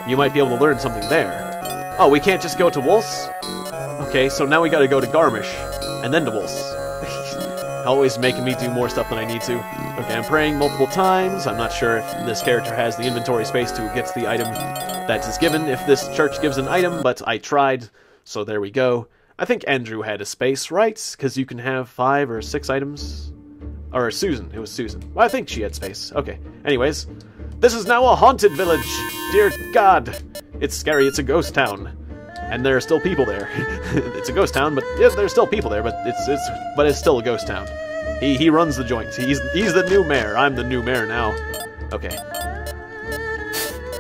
A: You might be able to learn something there. Oh, we can't just go to Wolf's? Okay, so now we gotta go to Garmish, and then to Wolf's. Always making me do more stuff than I need to. Okay, I'm praying multiple times. I'm not sure if this character has the inventory space to get the item that is given, if this church gives an item, but I tried, so there we go. I think Andrew had a space, right? Because you can have five or six items. Or Susan. It was Susan. Well, I think she had space. Okay. Anyways, this is now a haunted village. Dear God. It's scary. It's a ghost town. And there are still people there. it's a ghost town, but yeah, there's still people there, but it's it's but it's still a ghost town. He he runs the joint. He's he's the new mayor. I'm the new mayor now. Okay.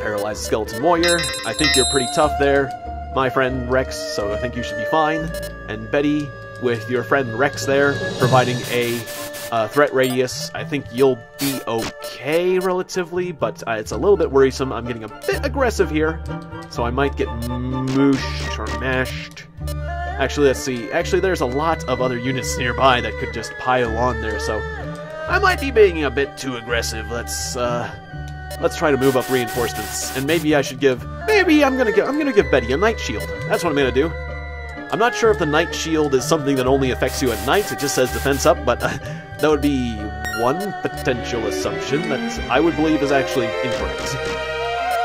A: Paralyzed skeleton warrior. I think you're pretty tough there my friend Rex, so I think you should be fine. And Betty, with your friend Rex there, providing a uh, threat radius, I think you'll be okay relatively, but uh, it's a little bit worrisome. I'm getting a bit aggressive here, so I might get mooshed or mashed. Actually, let's see. Actually, there's a lot of other units nearby that could just pile on there, so I might be being a bit too aggressive. Let's, uh, Let's try to move up reinforcements, and maybe I should give. Maybe I'm gonna give. I'm gonna give Betty a night shield. That's what I'm gonna do. I'm not sure if the night shield is something that only affects you at night. It just says defense up, but uh, that would be one potential assumption that I would believe is actually incorrect.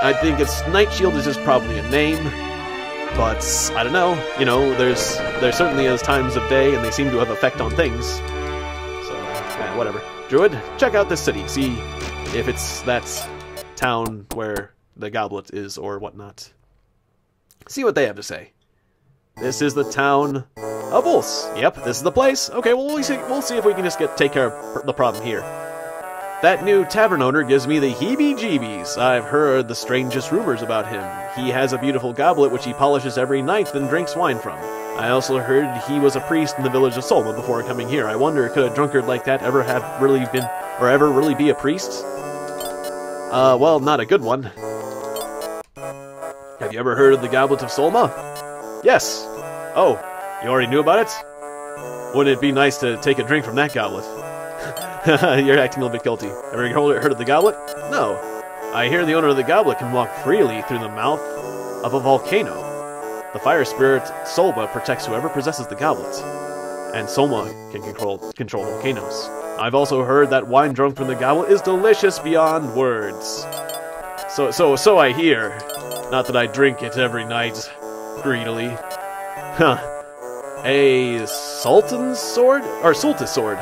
A: I think it's night shield is just probably a name, but I don't know. You know, there's there certainly is times of day, and they seem to have effect on things. So, whatever. Druid, check out this city. See if it's that's town where the goblet is or whatnot. See what they have to say. This is the town of Ulse. Yep, this is the place. Okay, well we'll see, we'll see if we can just get take care of the problem here. That new tavern owner gives me the heebie-jeebies. I've heard the strangest rumors about him. He has a beautiful goblet which he polishes every night, and drinks wine from. I also heard he was a priest in the village of Solma before coming here. I wonder, could a drunkard like that ever have really been, or ever really be a priest? Uh, well, not a good one. Have you ever heard of the Goblet of Solma? Yes. Oh, you already knew about it? Wouldn't it be nice to take a drink from that goblet? You're acting a little bit guilty. Ever heard of the goblet? No. I hear the owner of the goblet can walk freely through the mouth of a volcano. The fire spirit Solma protects whoever possesses the goblet, and Solma can control control volcanoes. I've also heard that wine drunk from the goblet is delicious beyond words. So, so, so I hear. Not that I drink it every night, greedily. Huh. A Sultan's sword? Or Sulta's sword.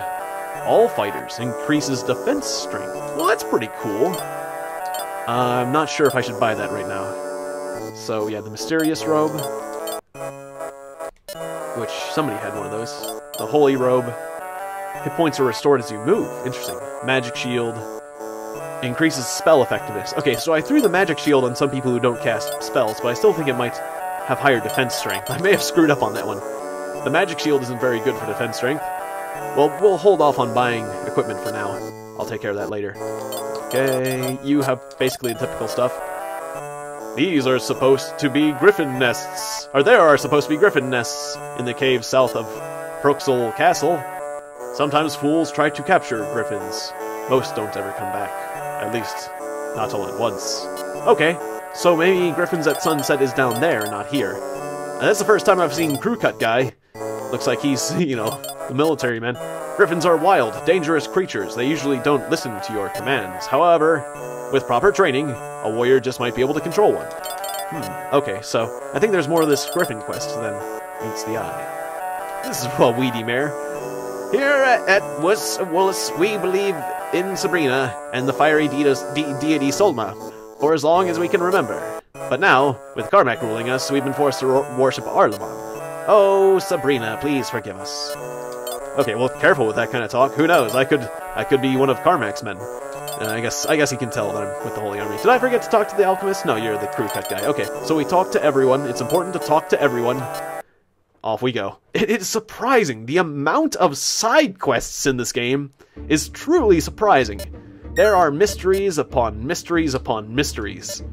A: All fighters increases defense strength. Well, that's pretty cool. Uh, I'm not sure if I should buy that right now. So, yeah, the Mysterious Robe. Which, somebody had one of those. The Holy Robe. Hit points are restored as you move. Interesting. Magic Shield. Increases spell effectiveness. Okay, so I threw the Magic Shield on some people who don't cast spells, but I still think it might have higher defense strength. I may have screwed up on that one. The Magic Shield isn't very good for defense strength. Well, we'll hold off on buying equipment for now. I'll take care of that later. Okay, you have basically the typical stuff. These are supposed to be griffin nests. Or there are supposed to be griffin nests in the cave south of Proxel Castle. Sometimes fools try to capture griffins. Most don't ever come back. At least, not all at once. Okay, so maybe Griffins at Sunset is down there, not here. That's the first time I've seen Crew Cut Guy. Looks like he's, you know, the military man. Griffins are wild, dangerous creatures. They usually don't listen to your commands. However, with proper training, a warrior just might be able to control one. Hmm, okay, so I think there's more of this Griffin quest than meets the eye. This is a weedy mare. Here at, at Wus Willis, we believe in Sabrina and the fiery de de deity Solma for as long as we can remember. But now, with Carmack ruling us, we've been forced to worship Arlamon. Oh, Sabrina, please forgive us. Okay, well, careful with that kind of talk. Who knows? I could, I could be one of Carmack's men. Uh, I guess, I guess he can tell that I'm with the Holy Army. Did I forget to talk to the alchemist? No, you're the crew cut guy. Okay, so we talk to everyone. It's important to talk to everyone off we go. It is surprising. The amount of side quests in this game is truly surprising. There are mysteries upon mysteries upon mysteries.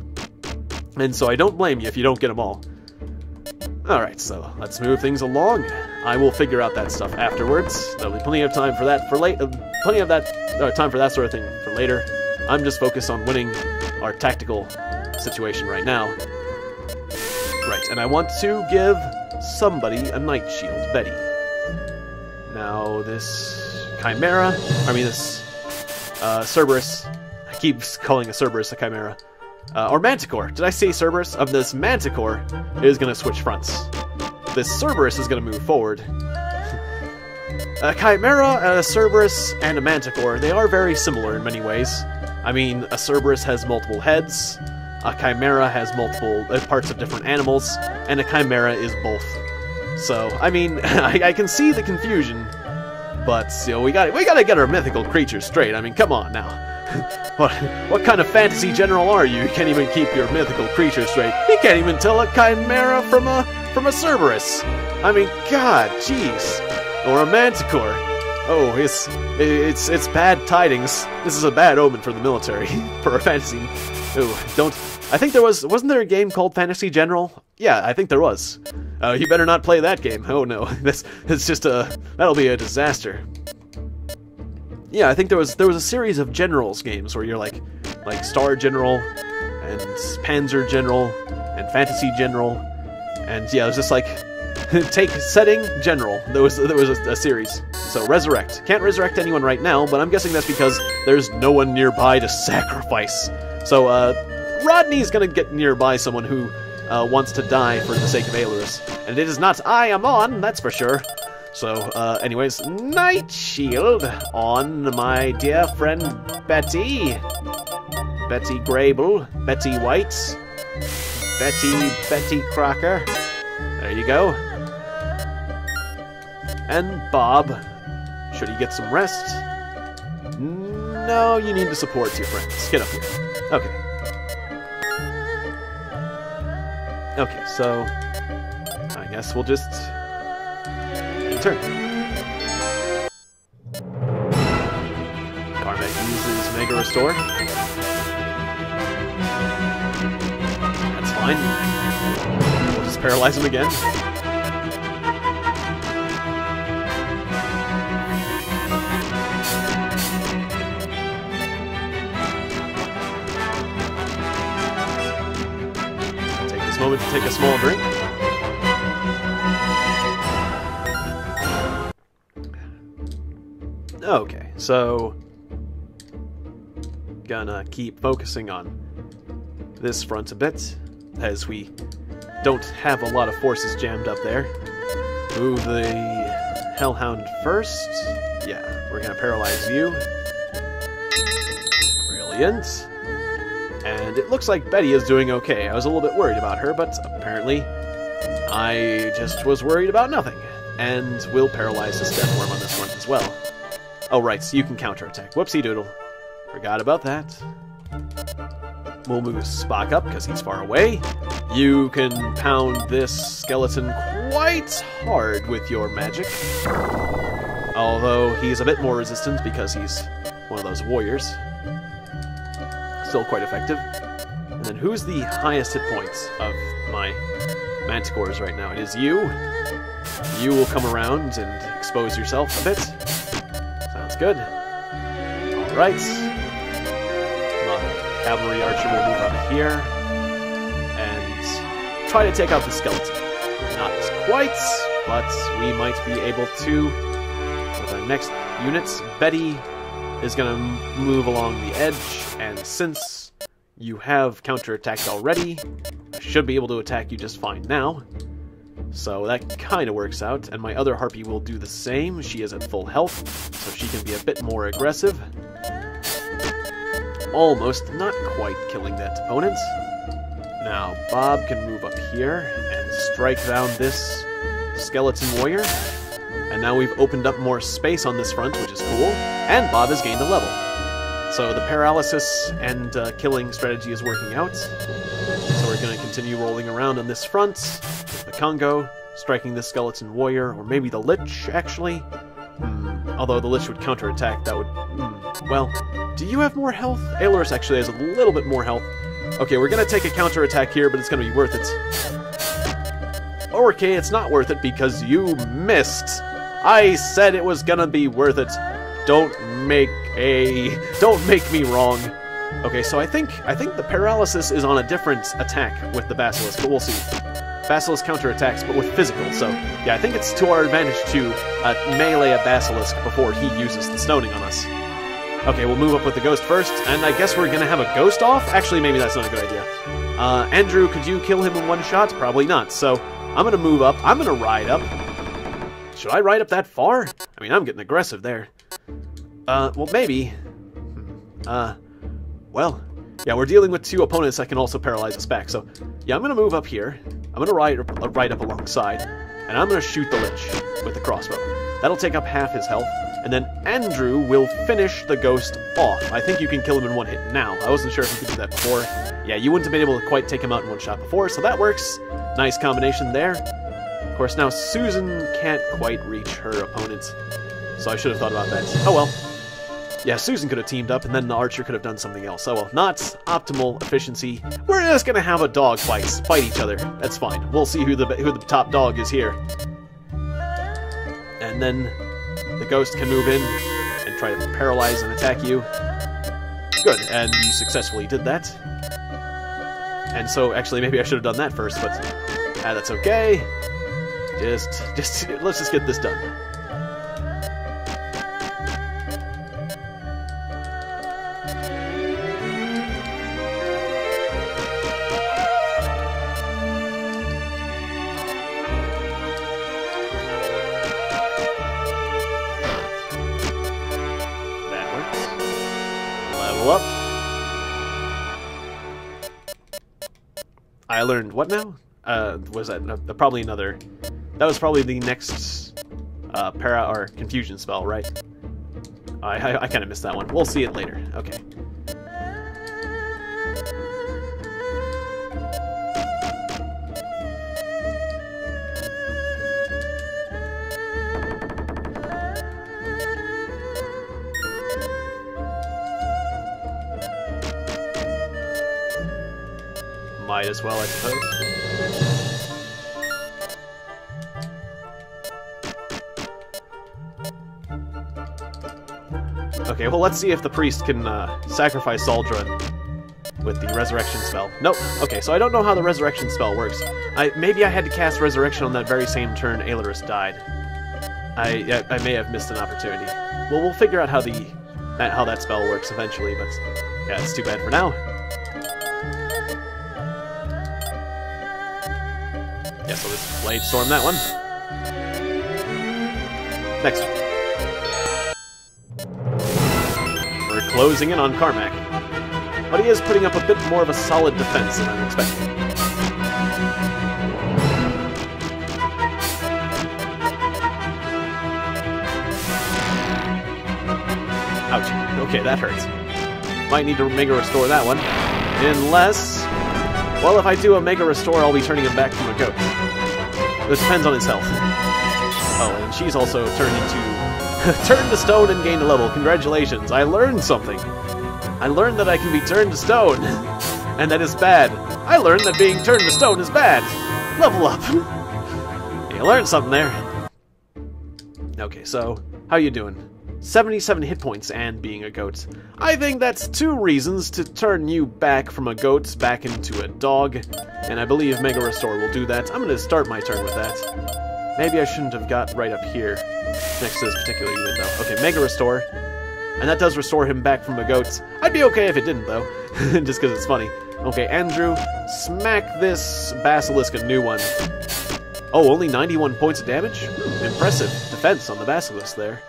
A: And so I don't blame you if you don't get them all. Alright, so let's move things along. I will figure out that stuff afterwards. There'll be plenty of time for that for late. Uh, plenty of that uh, time for that sort of thing for later. I'm just focused on winning our tactical situation right now. Right, and I want to give somebody a Night Shield, Betty. Now, this Chimera, I mean this uh, Cerberus, I keep calling a Cerberus a Chimera, uh, or Manticore. Did I say Cerberus? Of this Manticore is going to switch fronts. This Cerberus is going to move forward. a Chimera, a Cerberus, and a Manticore, they are very similar in many ways. I mean, a Cerberus has multiple heads, a Chimera has multiple uh, parts of different animals, and a Chimera is both. So, I mean, I, I, can see the confusion, but know, we got we got to get our mythical creatures straight. I mean, come on now. what what kind of fantasy general are you? You can't even keep your mythical creatures straight. You can't even tell a Chimera from a from a Cerberus. I mean, God, jeez. Or a Manticore. Oh, it's it's it's bad tidings. This is a bad omen for the military, for a fantasy. Oh, don't I think there was wasn't there a game called Fantasy General? Yeah, I think there was. Uh, you better not play that game. Oh no, that's it's just a that'll be a disaster. Yeah, I think there was there was a series of generals games where you're like like Star General and Panzer General and Fantasy General, and yeah, it was just like take setting general. There was there was a, a, series. So resurrect can't resurrect anyone right now, but I'm guessing that's because there's no one nearby to sacrifice. So uh, Rodney's gonna get nearby someone who uh, wants to die for the sake of Aelurus. And it is not I am on, that's for sure. So, uh, anyways, Night Shield on my dear friend Betty. Betty Grable, Betty White, Betty, Betty Crocker. There you go. And Bob, should he get some rest? No, you need to support your friends. Get up here. Okay. Okay, so I guess we'll just turn. Carmack uses Mega Restore. That's fine. We'll just paralyze him again. Moment to take a small drink. Okay, so gonna keep focusing on this front a bit, as we don't have a lot of forces jammed up there. Move the Hellhound first. Yeah, we're gonna paralyze you. Brilliant. And it looks like Betty is doing okay. I was a little bit worried about her, but apparently I just was worried about nothing. And we'll paralyze this death worm on this one as well. Oh, right, so you can counterattack. Whoopsie doodle. Forgot about that. We'll move Spock up because he's far away. You can pound this skeleton quite hard with your magic. Although he's a bit more resistant because he's one of those warriors still quite effective. And then who's the highest hit points of my Manticores right now? It is you. You will come around and expose yourself a bit. Sounds good. Alright. On, Cavalry Archer will move up here. And try to take out the skeleton. Not quite, but we might be able to with our next units. Betty is going to move along the edge, and since you have counterattacked already, I should be able to attack you just fine now. So that kind of works out, and my other Harpy will do the same. She is at full health, so she can be a bit more aggressive. Almost, not quite killing that opponent. Now, Bob can move up here and strike down this skeleton warrior. And now we've opened up more space on this front, which is cool, and Bob has gained a level. So the paralysis and uh, killing strategy is working out. So we're going to continue rolling around on this front the Congo, striking the skeleton warrior, or maybe the Lich, actually. Although the Lich would counterattack, that would... Hmm. Well, do you have more health? Aelurus actually has a little bit more health Okay, we're gonna take a counterattack here, but it's gonna be worth it. Okay, it's not worth it because you missed. I said it was gonna be worth it. Don't make a... Don't make me wrong. Okay, so I think I think the paralysis is on a different attack with the Basilisk, but we'll see. Basilisk counterattacks, but with physical, so yeah, I think it's to our advantage to uh, melee a Basilisk before he uses the stoning on us. Okay, we'll move up with the Ghost first, and I guess we're gonna have a Ghost off? Actually, maybe that's not a good idea. Uh, Andrew, could you kill him in one shot? Probably not, so I'm gonna move up. I'm gonna ride up. Should I ride up that far? I mean, I'm getting aggressive there. Uh, well, maybe. Uh, well, yeah, we're dealing with two opponents that can also paralyze us back, so yeah, I'm gonna move up here. I'm gonna ride, uh, ride up alongside, and I'm gonna shoot the Lich with the crossbow. That'll take up half his health, and then Andrew will finish the ghost off. I think you can kill him in one hit now. I wasn't sure if you could do that before. Yeah, you wouldn't have been able to quite take him out in one shot before, so that works. Nice combination there. Of course, now Susan can't quite reach her opponent, so I should have thought about that. Oh well. Yeah, Susan could have teamed up, and then the archer could have done something else. Oh well, not optimal efficiency. We're just gonna have a dog fight, fight each other. That's fine. We'll see who the who the top dog is here. And then the ghost can move in and try to paralyze and attack you. Good, and you successfully did that. And so, actually, maybe I should have done that first, but ah, that's okay. Just, just, let's just get this done. Learned what now? Uh, was that uh, probably another? That was probably the next uh, para or confusion spell, right? I I, I kind of missed that one. We'll see it later. Okay. As well, I suppose. Okay, well, let's see if the priest can uh, sacrifice Zaldrun with the resurrection spell. Nope. Okay, so I don't know how the resurrection spell works. I Maybe I had to cast resurrection on that very same turn Aelurus died. I, I, I may have missed an opportunity. Well, we'll figure out how the how that spell works eventually, but yeah, it's too bad for now. Yeah, so let's Blade Storm that one. Next. We're closing in on Carmack. But he is putting up a bit more of a solid defense than I'm expecting. Ouch. Okay, that hurts. Might need to Mega Restore that one. Unless... Well, if I do a Mega Restore, I'll be turning him back from a goat. This depends on his health. Oh, and she's also turned into... turned to stone and gained a level. Congratulations, I learned something. I learned that I can be turned to stone. and that is bad. I learned that being turned to stone is bad. Level up. you learned something there. Okay, so, how you doing? 77 hit points and being a goat. I think that's two reasons to turn you back from a goat back into a dog, and I believe Mega Restore will do that. I'm to start my turn with that. Maybe I shouldn't have got right up here next to this particular unit, though. Okay, Mega Restore. And that does restore him back from a goat. I'd be okay if it didn't, though, just because it's funny. Okay, Andrew, smack this Basilisk a new one. Oh, only 91 points of damage? Impressive defense on the Basilisk there.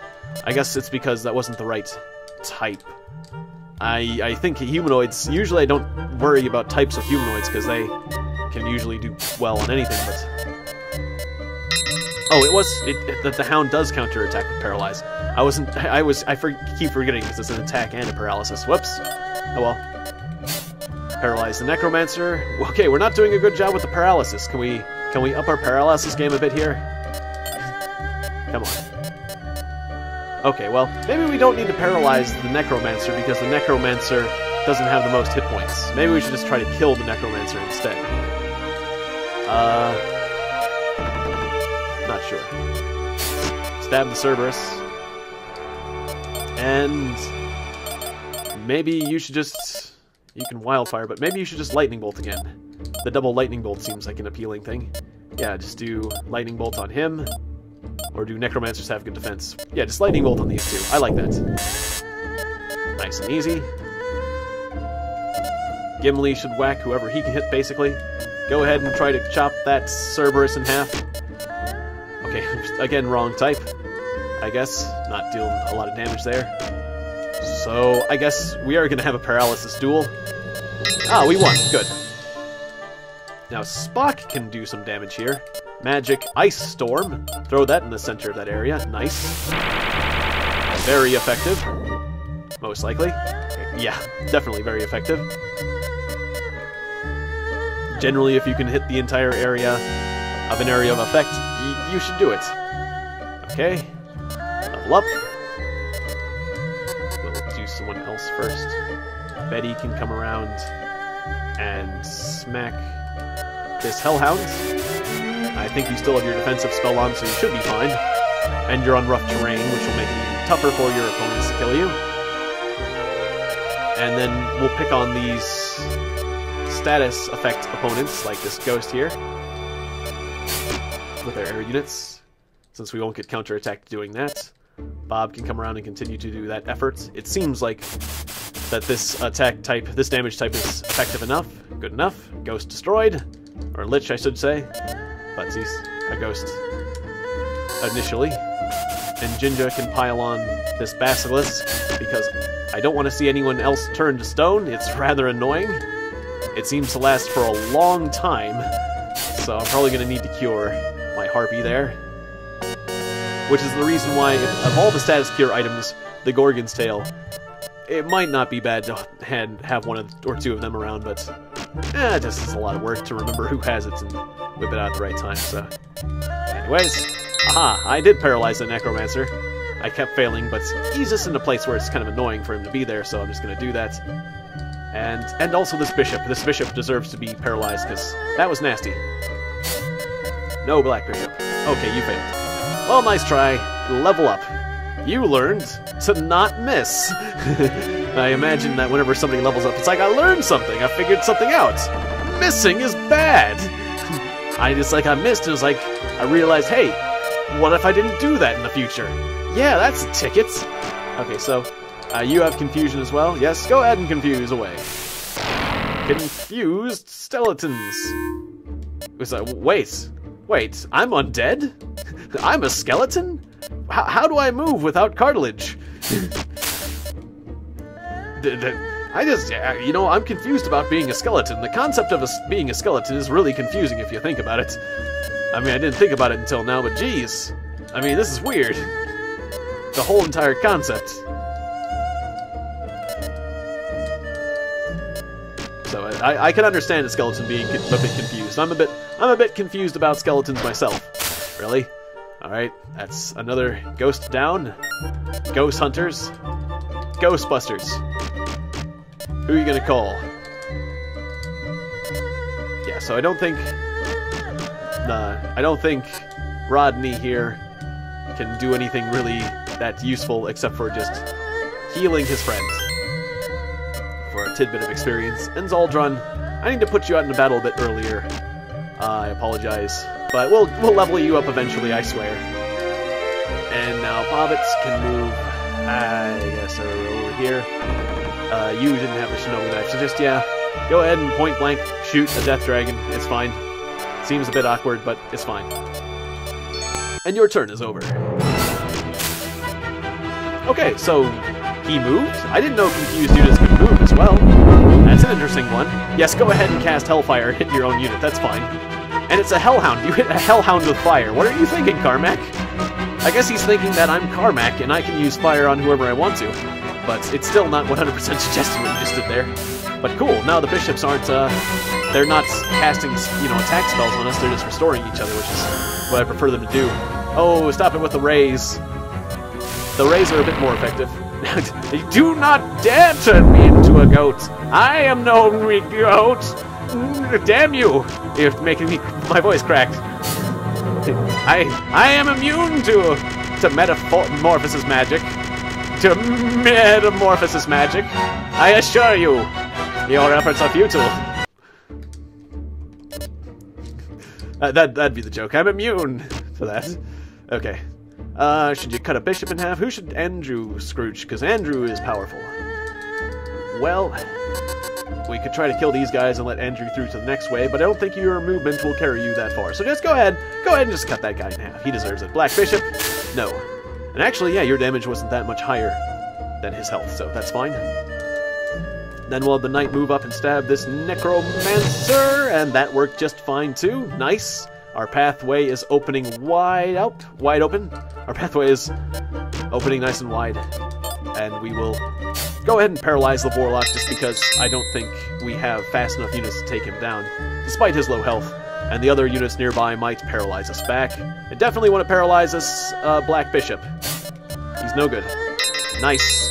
A: I guess it's because that wasn't the right type. I, I think humanoids, usually I don't worry about types of humanoids because they can usually do well on anything, but... Oh, it was, it, it, the hound does counterattack with paralyze. I wasn't, I, I was, I for, keep forgetting because it's an attack and a paralysis. Whoops. Oh well. Paralyze the necromancer. Okay, we're not doing a good job with the paralysis. Can we, can we up our paralysis game a bit here? Come on. Okay, well, maybe we don't need to paralyze the Necromancer because the Necromancer doesn't have the most hit points. Maybe we should just try to kill the Necromancer instead. Uh, not sure. Stab the Cerberus. And maybe you should just... You can Wildfire, but maybe you should just Lightning Bolt again. The double Lightning Bolt seems like an appealing thing. Yeah, just do Lightning Bolt on him. Or do Necromancers have good defense? Yeah, just Lightning Bolt on these two. I like that. Nice and easy. Gimli should whack whoever he can hit, basically. Go ahead and try to chop that Cerberus in half. Okay, again, wrong type. I guess. Not dealing a lot of damage there. So, I guess we are going to have a paralysis duel. Ah, we won. Good. Now, Spock can do some damage here. Magic Ice Storm. Throw that in the center of that area. Nice. Very effective. Most likely. Yeah, definitely very effective. Generally, if you can hit the entire area of an area of effect, you should do it. Okay. Level up. We'll do someone else first. Betty can come around and smack this Hellhound. I think you still have your defensive spell on, so you should be fine. And you're on rough terrain, which will make it tougher for your opponents to kill you. And then we'll pick on these status effect opponents, like this ghost here, with our air units, since we won't get counterattacked doing that. Bob can come around and continue to do that effort. It seems like that this attack type, this damage type is effective enough, good enough. Ghost destroyed, or Lich I should say, but he's a ghost initially. And Ginger can pile on this Basilisk, because I don't want to see anyone else turn to stone. It's rather annoying. It seems to last for a long time, so I'm probably going to need to cure my Harpy there. Which is the reason why, of all the status cure items, the Gorgon's Tail, it might not be bad to have one or two of them around, but eh, just is a lot of work to remember who has it and whip it out at the right time, so... Anyways, aha, I did paralyze the Necromancer. I kept failing, but he's just in a place where it's kind of annoying for him to be there, so I'm just to do that. And and also this bishop. This bishop deserves to be paralyzed because that was nasty. No black bishop. Okay, you failed. Well, nice try. Level up. You learned to not miss. I imagine that whenever somebody levels up, it's like I learned something. I figured something out. Missing is bad. I just like I missed. It was like I realized, hey, what if I didn't do that in the future? Yeah, that's tickets. Okay, so uh, you have confusion as well? Yes, go ahead and confuse away. Confused skeletons. It's like, wait, wait, I'm undead? I'm a skeleton? H how do I move without cartilage? I just, uh, you know, I'm confused about being a skeleton. The concept of a, being a skeleton is really confusing if you think about it. I mean, I didn't think about it until now, but geez. I mean, this is weird. The whole entire concept. So I, I can understand a skeleton being a bit confused. I'm a bit I'm a bit confused about skeletons myself. Really? Alright, that's another ghost down. Ghost hunters. Ghostbusters. Who are you gonna call? Yeah, so I don't think uh, I don't think Rodney here can do anything really that useful except for just healing his friends. for a tidbit of experience. And Zaldrun, I need to put you out in a battle a bit earlier. Uh, I apologize. But we'll, we'll level you up eventually, I swear. And now Bobbits can move, I guess, over here. Uh, you didn't have the shinobi knife, so just, yeah, go ahead and point blank shoot a death dragon. It's fine. Seems a bit awkward, but it's fine. And your turn is over. Okay, so he moved? I didn't know confused units could move as well. That's an interesting one. Yes, go ahead and cast Hellfire, hit your own unit, that's fine. And it's a Hellhound. You hit a Hellhound with fire. What are you thinking, Carmack? I guess he's thinking that I'm Carmack and I can use fire on whoever I want to. But it's still not 100% suggesting what you just did there. But cool, now the bishops aren't, uh, they're not casting, you know, attack spells on us, they're just restoring each other, which is what I prefer them to do. Oh, stop it with the rays. The rays are a bit more effective. Do not dare turn me into a goat. I am no goat. Damn you! You're making me my voice cracked. I I am immune to to metamorphosis magic. To metamorphosis magic. I assure you, your efforts are futile. Uh, that that'd be the joke. I'm immune to that. Okay. Uh, should you cut a bishop in half? Who should Andrew Scrooge? Because Andrew is powerful. Well, we could try to kill these guys and let Andrew through to the next wave, but I don't think your movement will carry you that far. So just go ahead, go ahead and just cut that guy in half. He deserves it. Black Bishop? No. And actually, yeah, your damage wasn't that much higher than his health, so that's fine. Then we'll have the knight move up and stab this necromancer, and that worked just fine too. Nice. Our pathway is opening wide out, wide open. Our pathway is opening nice and wide. And we will go ahead and paralyze the Warlock just because I don't think we have fast enough units to take him down, despite his low health. And the other units nearby might paralyze us back. I definitely want to paralyze this uh, Black Bishop. He's no good. Nice.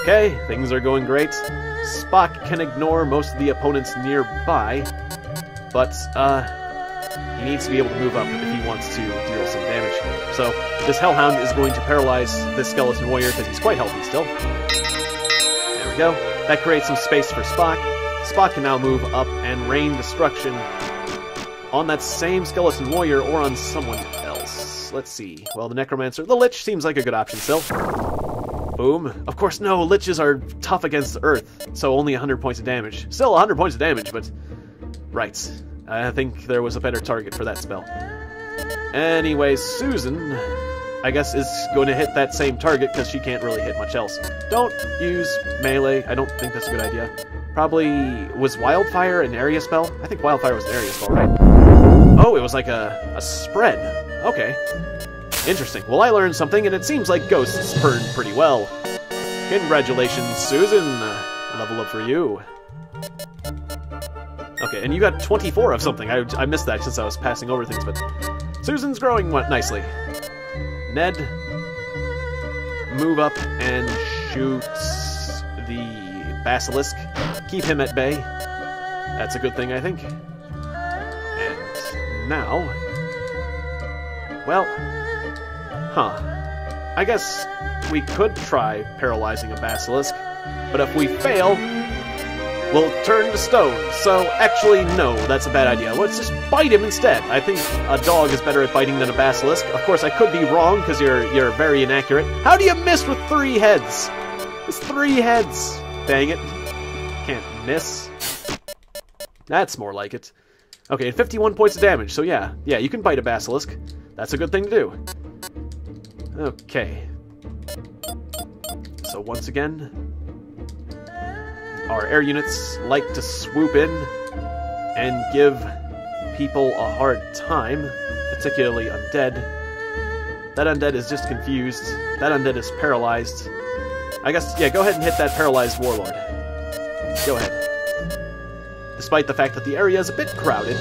A: Okay, things are going great. Spock can ignore most of the opponents nearby, but uh, he needs to be able to move up if he wants to deal some damage. So this Hellhound is going to paralyze this Skeleton Warrior because he's quite healthy still. There we go. That creates some space for Spock. Spock can now move up and rain destruction on that same Skeleton Warrior or on someone else. Let's see. Well, the Necromancer. The Lich seems like a good option still. Boom. Of course, no, Liches are tough against Earth, so only 100 points of damage. Still 100 points of damage, but... Right. I think there was a better target for that spell. Anyway, Susan, I guess, is going to hit that same target because she can't really hit much else. Don't use melee. I don't think that's a good idea. Probably... Was Wildfire an area spell? I think Wildfire was an area spell, right? Oh, it was like a, a spread. Okay. Interesting. Well, I learned something, and it seems like ghosts burn pretty well. Congratulations, Susan. Uh, level up for you. Okay, and you got 24 of something. I, I missed that since I was passing over things, but Susan's growing nicely. Ned, move up and shoot the Basilisk. Keep him at bay. That's a good thing, I think. Now... Well, huh. I guess we could try paralyzing a Basilisk, but if we fail, we'll turn to stone. So, actually, no, that's a bad idea. Let's just bite him instead. I think a dog is better at biting than a basilisk. Of course, I could be wrong because you're you're very inaccurate. How do you miss with three heads? It's three heads. Dang it. Can't miss. That's more like it. Okay, and 51 points of damage, so yeah. Yeah, you can bite a basilisk. That's a good thing to do. Okay. So once again, our air units like to swoop in and give people a hard time, particularly undead. That undead is just confused. That undead is paralyzed. I guess, yeah, go ahead and hit that paralyzed warlord. Go ahead. Despite the fact that the area is a bit crowded,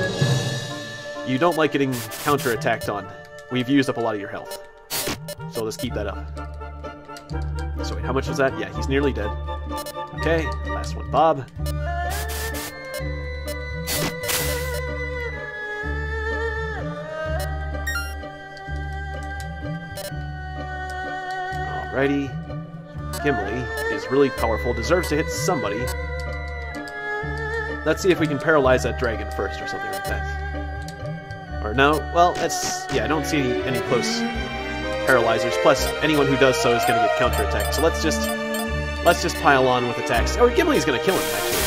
A: you don't like getting counterattacked on. We've used up a lot of your health. So let's keep that up. So wait, how much was that? Yeah, he's nearly dead. Okay, last one, Bob. Alrighty. Gimli is really powerful, deserves to hit somebody. Let's see if we can paralyze that dragon first or something like that. Or no, well, that's, yeah, I don't see any close paralyzers, plus anyone who does so is going to get counterattacked. So let's just Let's just pile on with attacks. Oh, Gimli's gonna kill him, actually.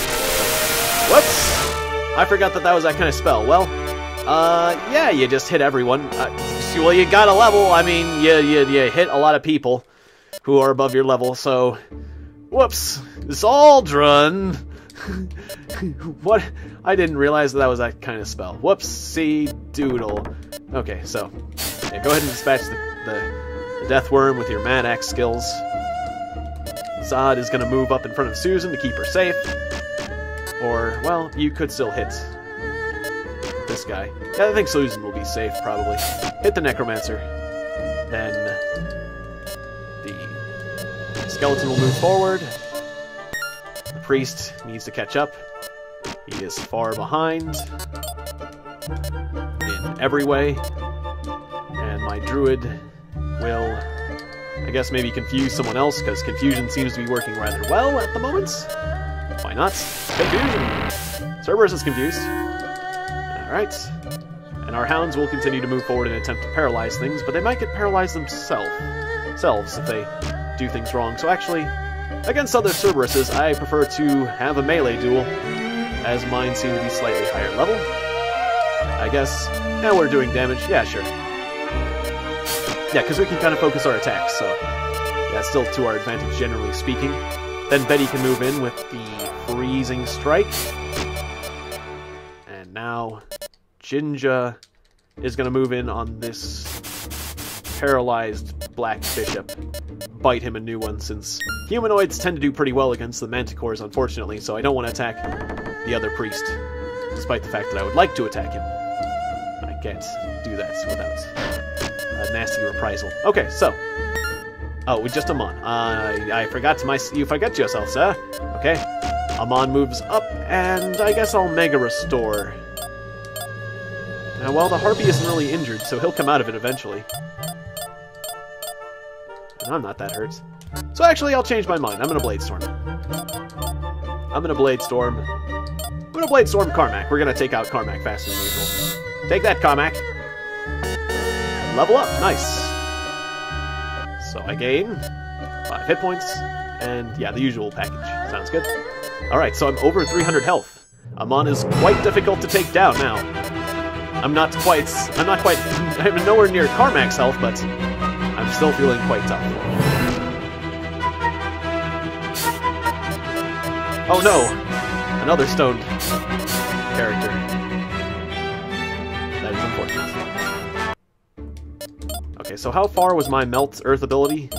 A: Whoops! I forgot that that was that kind of spell. Well, uh, yeah, you just hit everyone. Uh, well, you got a level. I mean, you, you, you hit a lot of people who are above your level, so... Whoops! Zaldrun! what? I didn't realize that, that was that kind of spell. Whoopsie doodle. Okay, so, yeah, go ahead and dispatch the, the, the Death Worm with your Mad Axe skills. Zod is going to move up in front of Susan to keep her safe. Or, well, you could still hit this guy. Yeah, I think Susan will be safe, probably. Hit the Necromancer. Then the skeleton will move forward. Priest needs to catch up. He is far behind in every way. And my druid will, I guess, maybe confuse someone else, because confusion seems to be working rather well at the moment. Why not? Confusion! Cerberus is confused. Alright. And our hounds will continue to move forward and attempt to paralyze things, but they might get paralyzed themselves selves if they do things wrong. So actually, against other Cerberuses, I prefer to have a melee duel, as mine seem to be slightly higher level. I guess. Now we're doing damage. Yeah, sure. Yeah, because we can kind of focus our attacks, so... Yeah, still to our advantage, generally speaking. Then Betty can move in with the Freezing Strike. And now, Jinja is going to move in on this paralyzed Black Bishop. Bite him a new one, since humanoids tend to do pretty well against the Manticores, unfortunately, so I don't want to attack the other priest, despite the fact that I would like to attack him. I can't do that without a nasty reprisal. Okay, so... Oh, with just Amon. Uh, I forgot to my... You forget yourself, sir. Okay. Amon moves up, and I guess I'll Mega Restore. Now, well, the Harpy isn't really injured, so he'll come out of it eventually. I'm not that hurt. So actually, I'll change my mind. I'm gonna Blade Storm. I'm gonna Blade Storm. I'm gonna Blade Storm Carmack. We're gonna take out Carmack faster than usual. Take that, Carmack. Level up. Nice. So I gain five hit points, and yeah, the usual package. Sounds good. Alright, so I'm over 300 health. Amon is quite difficult to take down now. I'm not quite... I'm not quite... I'm nowhere near Carmack's health, but still feeling quite tough. Oh no! Another stoned character. That is unfortunate. Okay, so how far was my Melt Earth ability?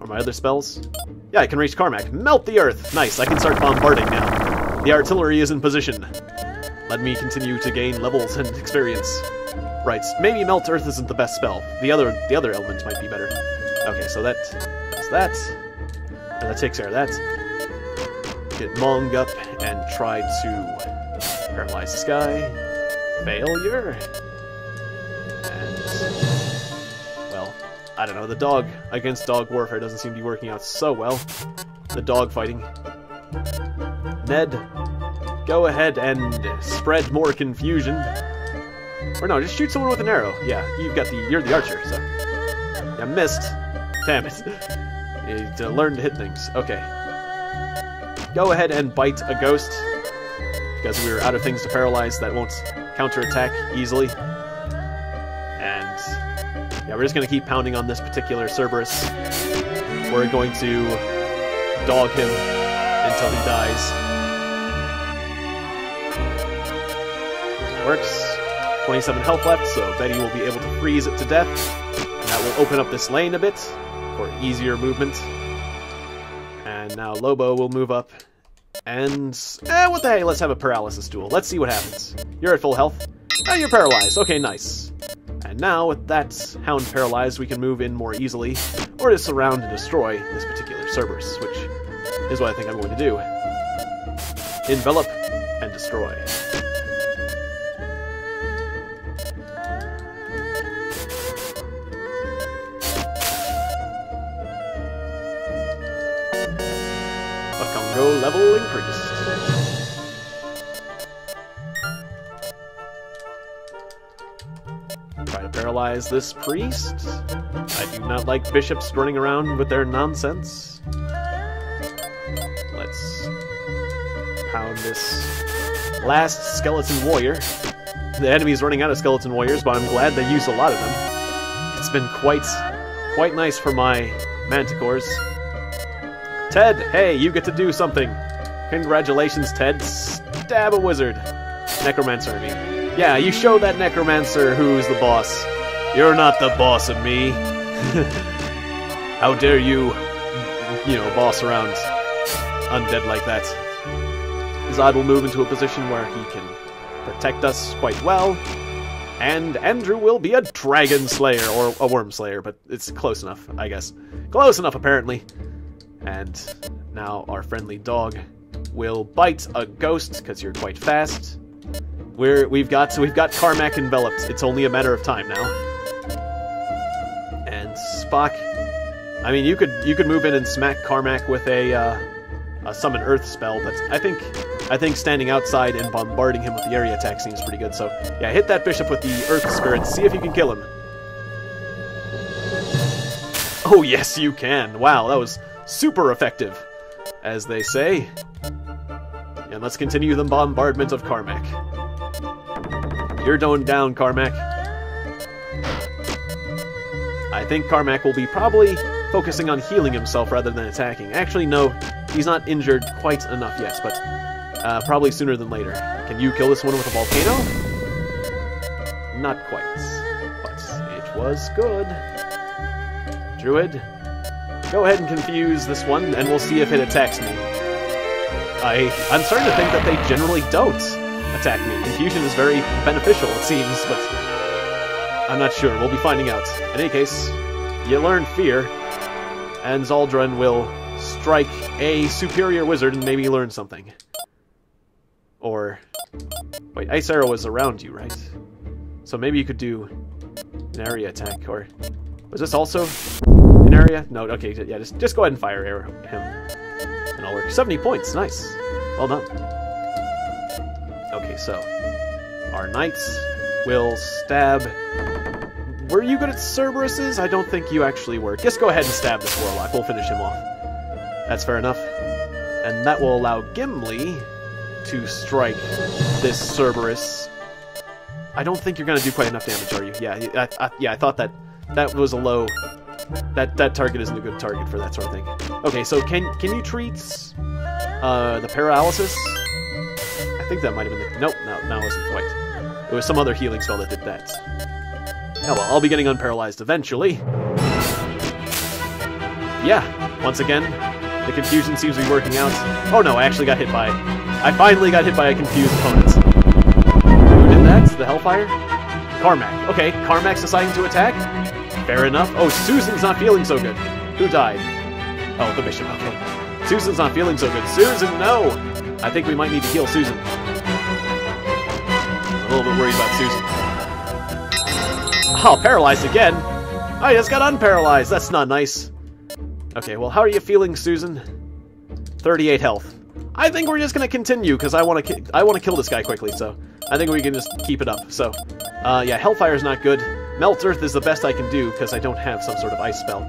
A: Or my other spells? Yeah, I can reach Carmack. Melt the Earth! Nice, I can start bombarding now. The artillery is in position. Let me continue to gain levels and experience. Right, maybe Melt Earth isn't the best spell. The other the other elements might be better. Okay, so that does that. And that takes care of that. Get Mong up and try to paralyze this guy. Failure. And well, I don't know, the dog against dog warfare doesn't seem to be working out so well. The dog fighting. Ned, go ahead and spread more confusion. Or no, just shoot someone with an arrow. Yeah, you've got the you're the archer, so I missed. Damn it. You to learn to hit things. Okay. Go ahead and bite a ghost. Because we're out of things to paralyze that won't counterattack easily. And yeah, we're just gonna keep pounding on this particular Cerberus. We're going to dog him until he dies. Works. 27 health left, so Betty will be able to freeze it to death. And that will open up this lane a bit for easier movement. And now Lobo will move up. And, eh, what the hey, let's have a paralysis duel. Let's see what happens. You're at full health. Oh, you're paralyzed. Okay, nice. And now, with that Hound paralyzed, we can move in more easily, or just surround and destroy this particular Cerberus, which is what I think I'm going to do. Envelop and destroy. Level increased. Try to paralyze this priest. I do not like bishops running around with their nonsense. Let's pound this last skeleton warrior. The enemy's running out of skeleton warriors, but I'm glad they use a lot of them. It's been quite, quite nice for my manticores. Ted, hey, you get to do something. Congratulations, Ted. Stab a wizard. Necromancer, I mean. Yeah, you show that necromancer who's the boss. You're not the boss of me. How dare you, you know, boss around undead like that. Zod will move into a position where he can protect us quite well. And Andrew will be a dragon slayer, or a worm slayer, but it's close enough, I guess. Close enough, apparently. And now our friendly dog will bite a ghost because you're quite fast. We're we've got so we've got Carmack enveloped. It's only a matter of time now. And Spock, I mean, you could you could move in and smack Carmack with a uh, a summon Earth spell, but I think I think standing outside and bombarding him with the area attack seems pretty good. So yeah, hit that bishop with the Earth Spirit. See if you can kill him. Oh yes, you can. Wow, that was super effective, as they say. And let's continue the bombardment of Carmack. You're going down, Carmack. I think Carmack will be probably focusing on healing himself rather than attacking. Actually, no, he's not injured quite enough yet, but uh, probably sooner than later. Can you kill this one with a volcano? Not quite, but it was good. Druid, go ahead and confuse this one, and we'll see if it attacks me. I, I'm starting to think that they generally don't attack me. Confusion is very beneficial, it seems, but I'm not sure. We'll be finding out. In any case, you learn Fear, and Zaldrun will strike a superior wizard and maybe learn something. Or... Wait, Ice Arrow was around you, right? So maybe you could do an area attack, or... Was this also an area? No, okay, yeah, just, just go ahead and fire arrow him. And I'll work. 70 points, nice. Well done. Okay, so... Our knights will stab... Were you good at Cerberuses? I don't think you actually were. Just go ahead and stab this warlock. We'll finish him off. That's fair enough. And that will allow Gimli to strike this Cerberus. I don't think you're going to do quite enough damage, are you? Yeah, I, I, yeah, I thought that that was a low... That that target isn't a good target for that sort of thing. Okay, so can can you treat uh, the paralysis? I think that might have been the... Nope, no, that wasn't quite. It was some other healing spell that did that. Oh well, I'll be getting unparalyzed eventually. Yeah, once again, the confusion seems to be working out. Oh no, I actually got hit by... I finally got hit by a confused opponent. Who did that? The Hellfire? Carmack. Okay, Carmack's deciding to attack? Fair enough. Oh, Susan's not feeling so good. Who died? Oh, the Bishop, okay. Susan's not feeling so good. Susan, no! I think we might need to heal Susan. a little bit worried about Susan. Oh, paralyzed again? I just got unparalyzed. That's not nice. Okay, well, how are you feeling, Susan? 38 health. I think we're just gonna continue because I want to I want to kill this guy quickly. So I think we can just keep it up. So, uh, yeah, Hellfire's not good. Melt Earth is the best I can do because I don't have some sort of ice spell.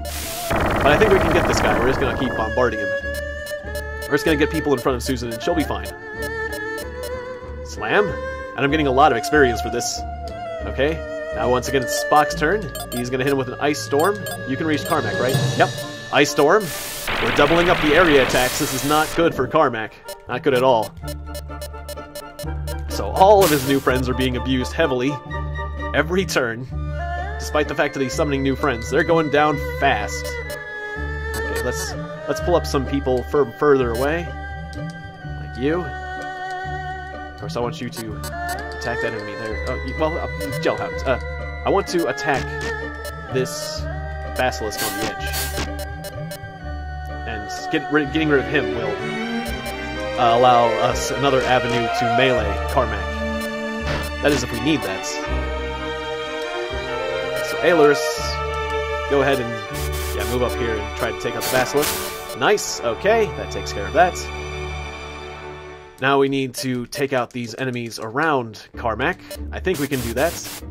A: But I think we can get this guy. We're just gonna keep bombarding him. We're just gonna get people in front of Susan and she'll be fine. Slam, and I'm getting a lot of experience for this. Okay, now once again it's Spock's turn. He's gonna hit him with an Ice Storm. You can reach Carmack, right? Yep. Ice Storm. We're doubling up the area attacks. This is not good for Carmack. Not good at all. So all of his new friends are being abused heavily every turn, despite the fact that he's summoning new friends. They're going down fast. Okay, let's let's pull up some people from further away, like you. Of course, I want you to attack that enemy there. Oh, well, uh, Gelhound. Uh, I want to attack this basilisk on the edge get rid, getting rid of him will uh, allow us another avenue to melee Carmack. That is if we need that. So Aelurus, go ahead and yeah, move up here and try to take out the Basilisk. Nice, okay, that takes care of that. Now we need to take out these enemies around Carmack. I think we can do that.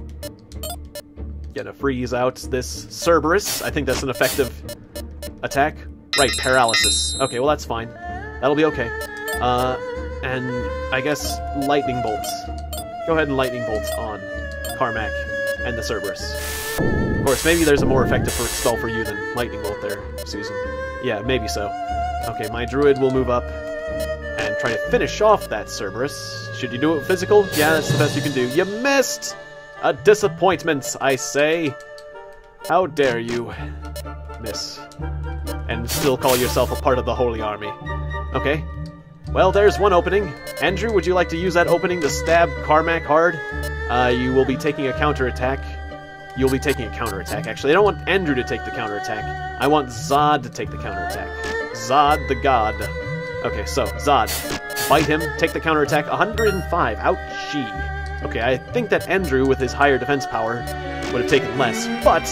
A: Gonna freeze out this Cerberus. I think that's an effective attack. Right, paralysis. Okay, well that's fine. That'll be okay. Uh, and I guess lightning bolts. Go ahead and lightning bolts on Carmack and the Cerberus. Of course, maybe there's a more effective spell for you than lightning bolt there, Susan. Yeah, maybe so. Okay, my druid will move up and try to finish off that Cerberus. Should you do it physical? Yeah, that's the best you can do. You missed! A disappointment, I say. How dare you miss and still call yourself a part of the Holy Army. Okay. Well, there's one opening. Andrew, would you like to use that opening to stab Carmack hard? Uh, you will be taking a counterattack. You'll be taking a counterattack, actually. I don't want Andrew to take the counterattack. I want Zod to take the counterattack. Zod the God. Okay, so, Zod. Bite him, take the counterattack, 105. Ouchie. Okay, I think that Andrew, with his higher defense power, would have taken less, but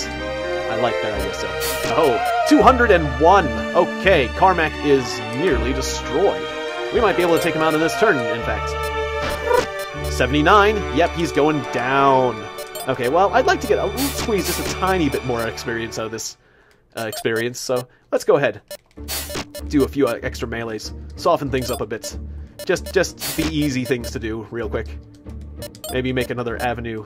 A: I like that idea still. Oh, 201! Okay, Carmack is nearly destroyed. We might be able to take him out in this turn, in fact. 79. Yep, he's going down. Okay, well, I'd like to get a little squeeze just a tiny bit more experience out of this uh, experience, so let's go ahead. Do a few uh, extra melees. Soften things up a bit. Just, just the easy things to do, real quick. Maybe make another avenue.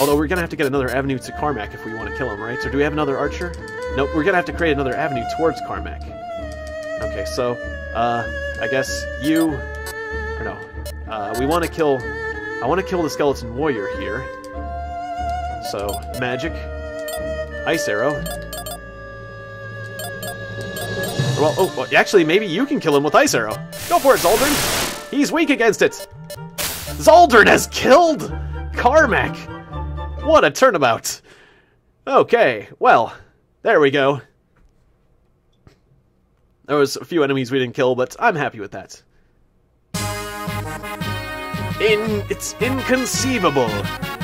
A: Although we're gonna have to get another avenue to Carmack if we want to kill him, right? So do we have another archer? Nope, we're gonna have to create another avenue towards Carmack. Okay, so, uh, I guess you... Or no. Uh, we want to kill... I want to kill the Skeleton Warrior here. So, magic. Ice arrow. Well, oh, well, actually, maybe you can kill him with Ice Arrow. Go for it, Zaldern! He's weak against it! Zaldern has killed Carmack! What a turnabout! Okay, well, there we go. There was a few enemies we didn't kill, but I'm happy with that. In it's inconceivable.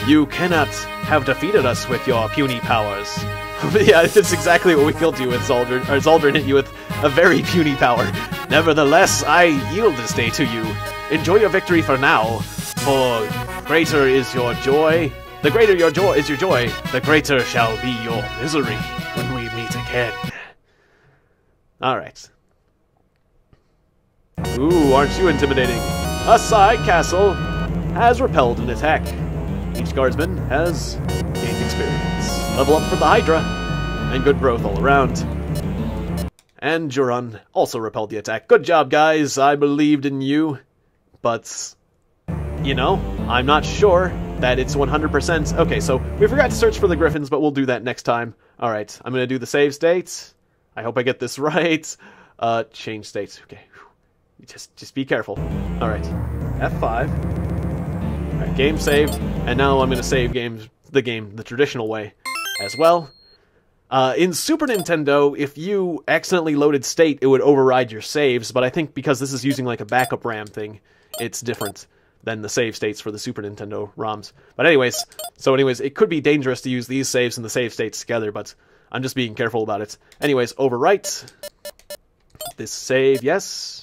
A: You cannot have defeated us with your puny powers. yeah, that's exactly what we killed you with, Zaldern. Or Zaldern hit you with a very puny power. Nevertheless, I yield this day to you. Enjoy your victory for now, for greater is your joy. The greater your joy is your joy, the greater shall be your misery when we meet again. Alright. Ooh, aren't you intimidating? A side castle has repelled an attack. Each guardsman has gained experience. Level up for the Hydra, and good growth all around. And Juron also repelled the attack. Good job, guys. I believed in you. But, you know, I'm not sure that it's 100%. Okay, so we forgot to search for the Griffins, but we'll do that next time. Alright, I'm going to do the save state. I hope I get this right. Uh, change states. Okay. Just, just be careful. Alright. F5. Game saved. And now I'm going to save games, the game the traditional way as well. Uh, in Super Nintendo, if you accidentally loaded state, it would override your saves, but I think because this is using like a backup RAM thing, it's different than the save states for the Super Nintendo ROMs. But anyways, so anyways, it could be dangerous to use these saves and the save states together, but I'm just being careful about it. Anyways, overwrite. This save, yes.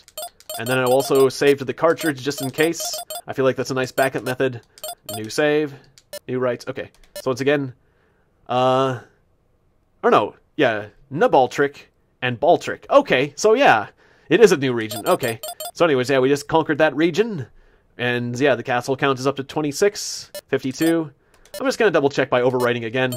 A: And then I'll also save to the cartridge just in case. I feel like that's a nice backup method. New save. New write. Okay. So once again, uh, or no, yeah, Nabaltric and Baltric. Okay, so yeah, it is a new region. Okay. So anyways, yeah, we just conquered that region. And yeah, the castle count is up to 26, 52. I'm just going to double check by overwriting again.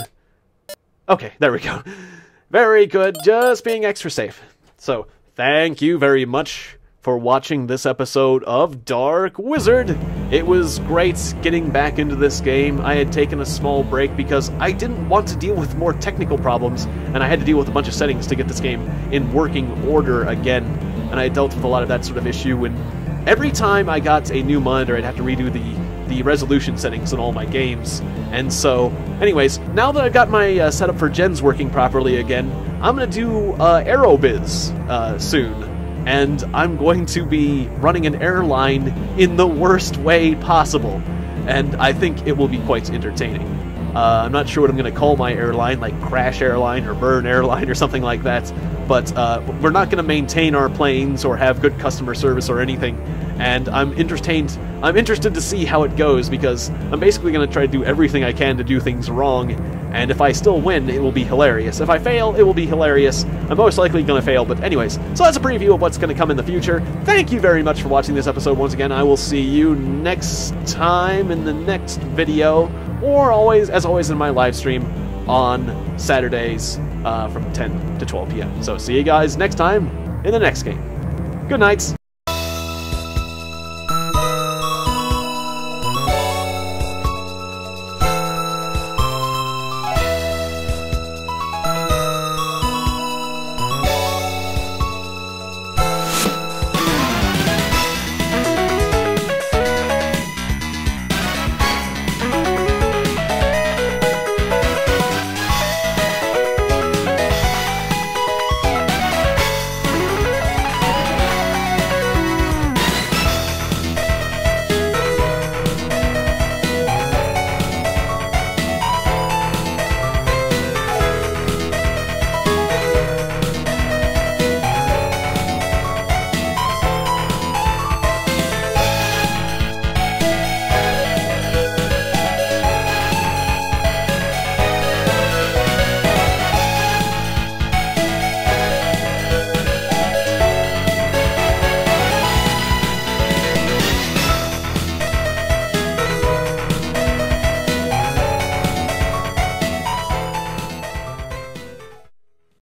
A: Okay, there we go. Very good, just being extra safe. So, thank you very much for watching this episode of Dark Wizard. It was great getting back into this game. I had taken a small break because I didn't want to deal with more technical problems, and I had to deal with a bunch of settings to get this game in working order again. And I dealt with a lot of that sort of issue, and every time I got a new monitor, I'd have to redo the the resolution settings in all my games. And so, anyways, now that I've got my uh, setup for gens working properly again, I'm gonna do uh, Aerobiz uh, soon and I'm going to be running an airline in the worst way possible. And I think it will be quite entertaining. Uh, I'm not sure what I'm going to call my airline, like Crash Airline or Burn Airline or something like that. But uh, we're not going to maintain our planes or have good customer service or anything. And I'm entertained. I'm interested to see how it goes because I'm basically going to try to do everything I can to do things wrong and if I still win, it will be hilarious. If I fail, it will be hilarious. I'm most likely going to fail, but anyways. So that's a preview of what's going to come in the future. Thank you very much for watching this episode once again. I will see you next time in the next video, or always, as always, in my live stream on Saturdays uh, from 10 to 12 p.m. So see you guys next time in the next game. Good nights.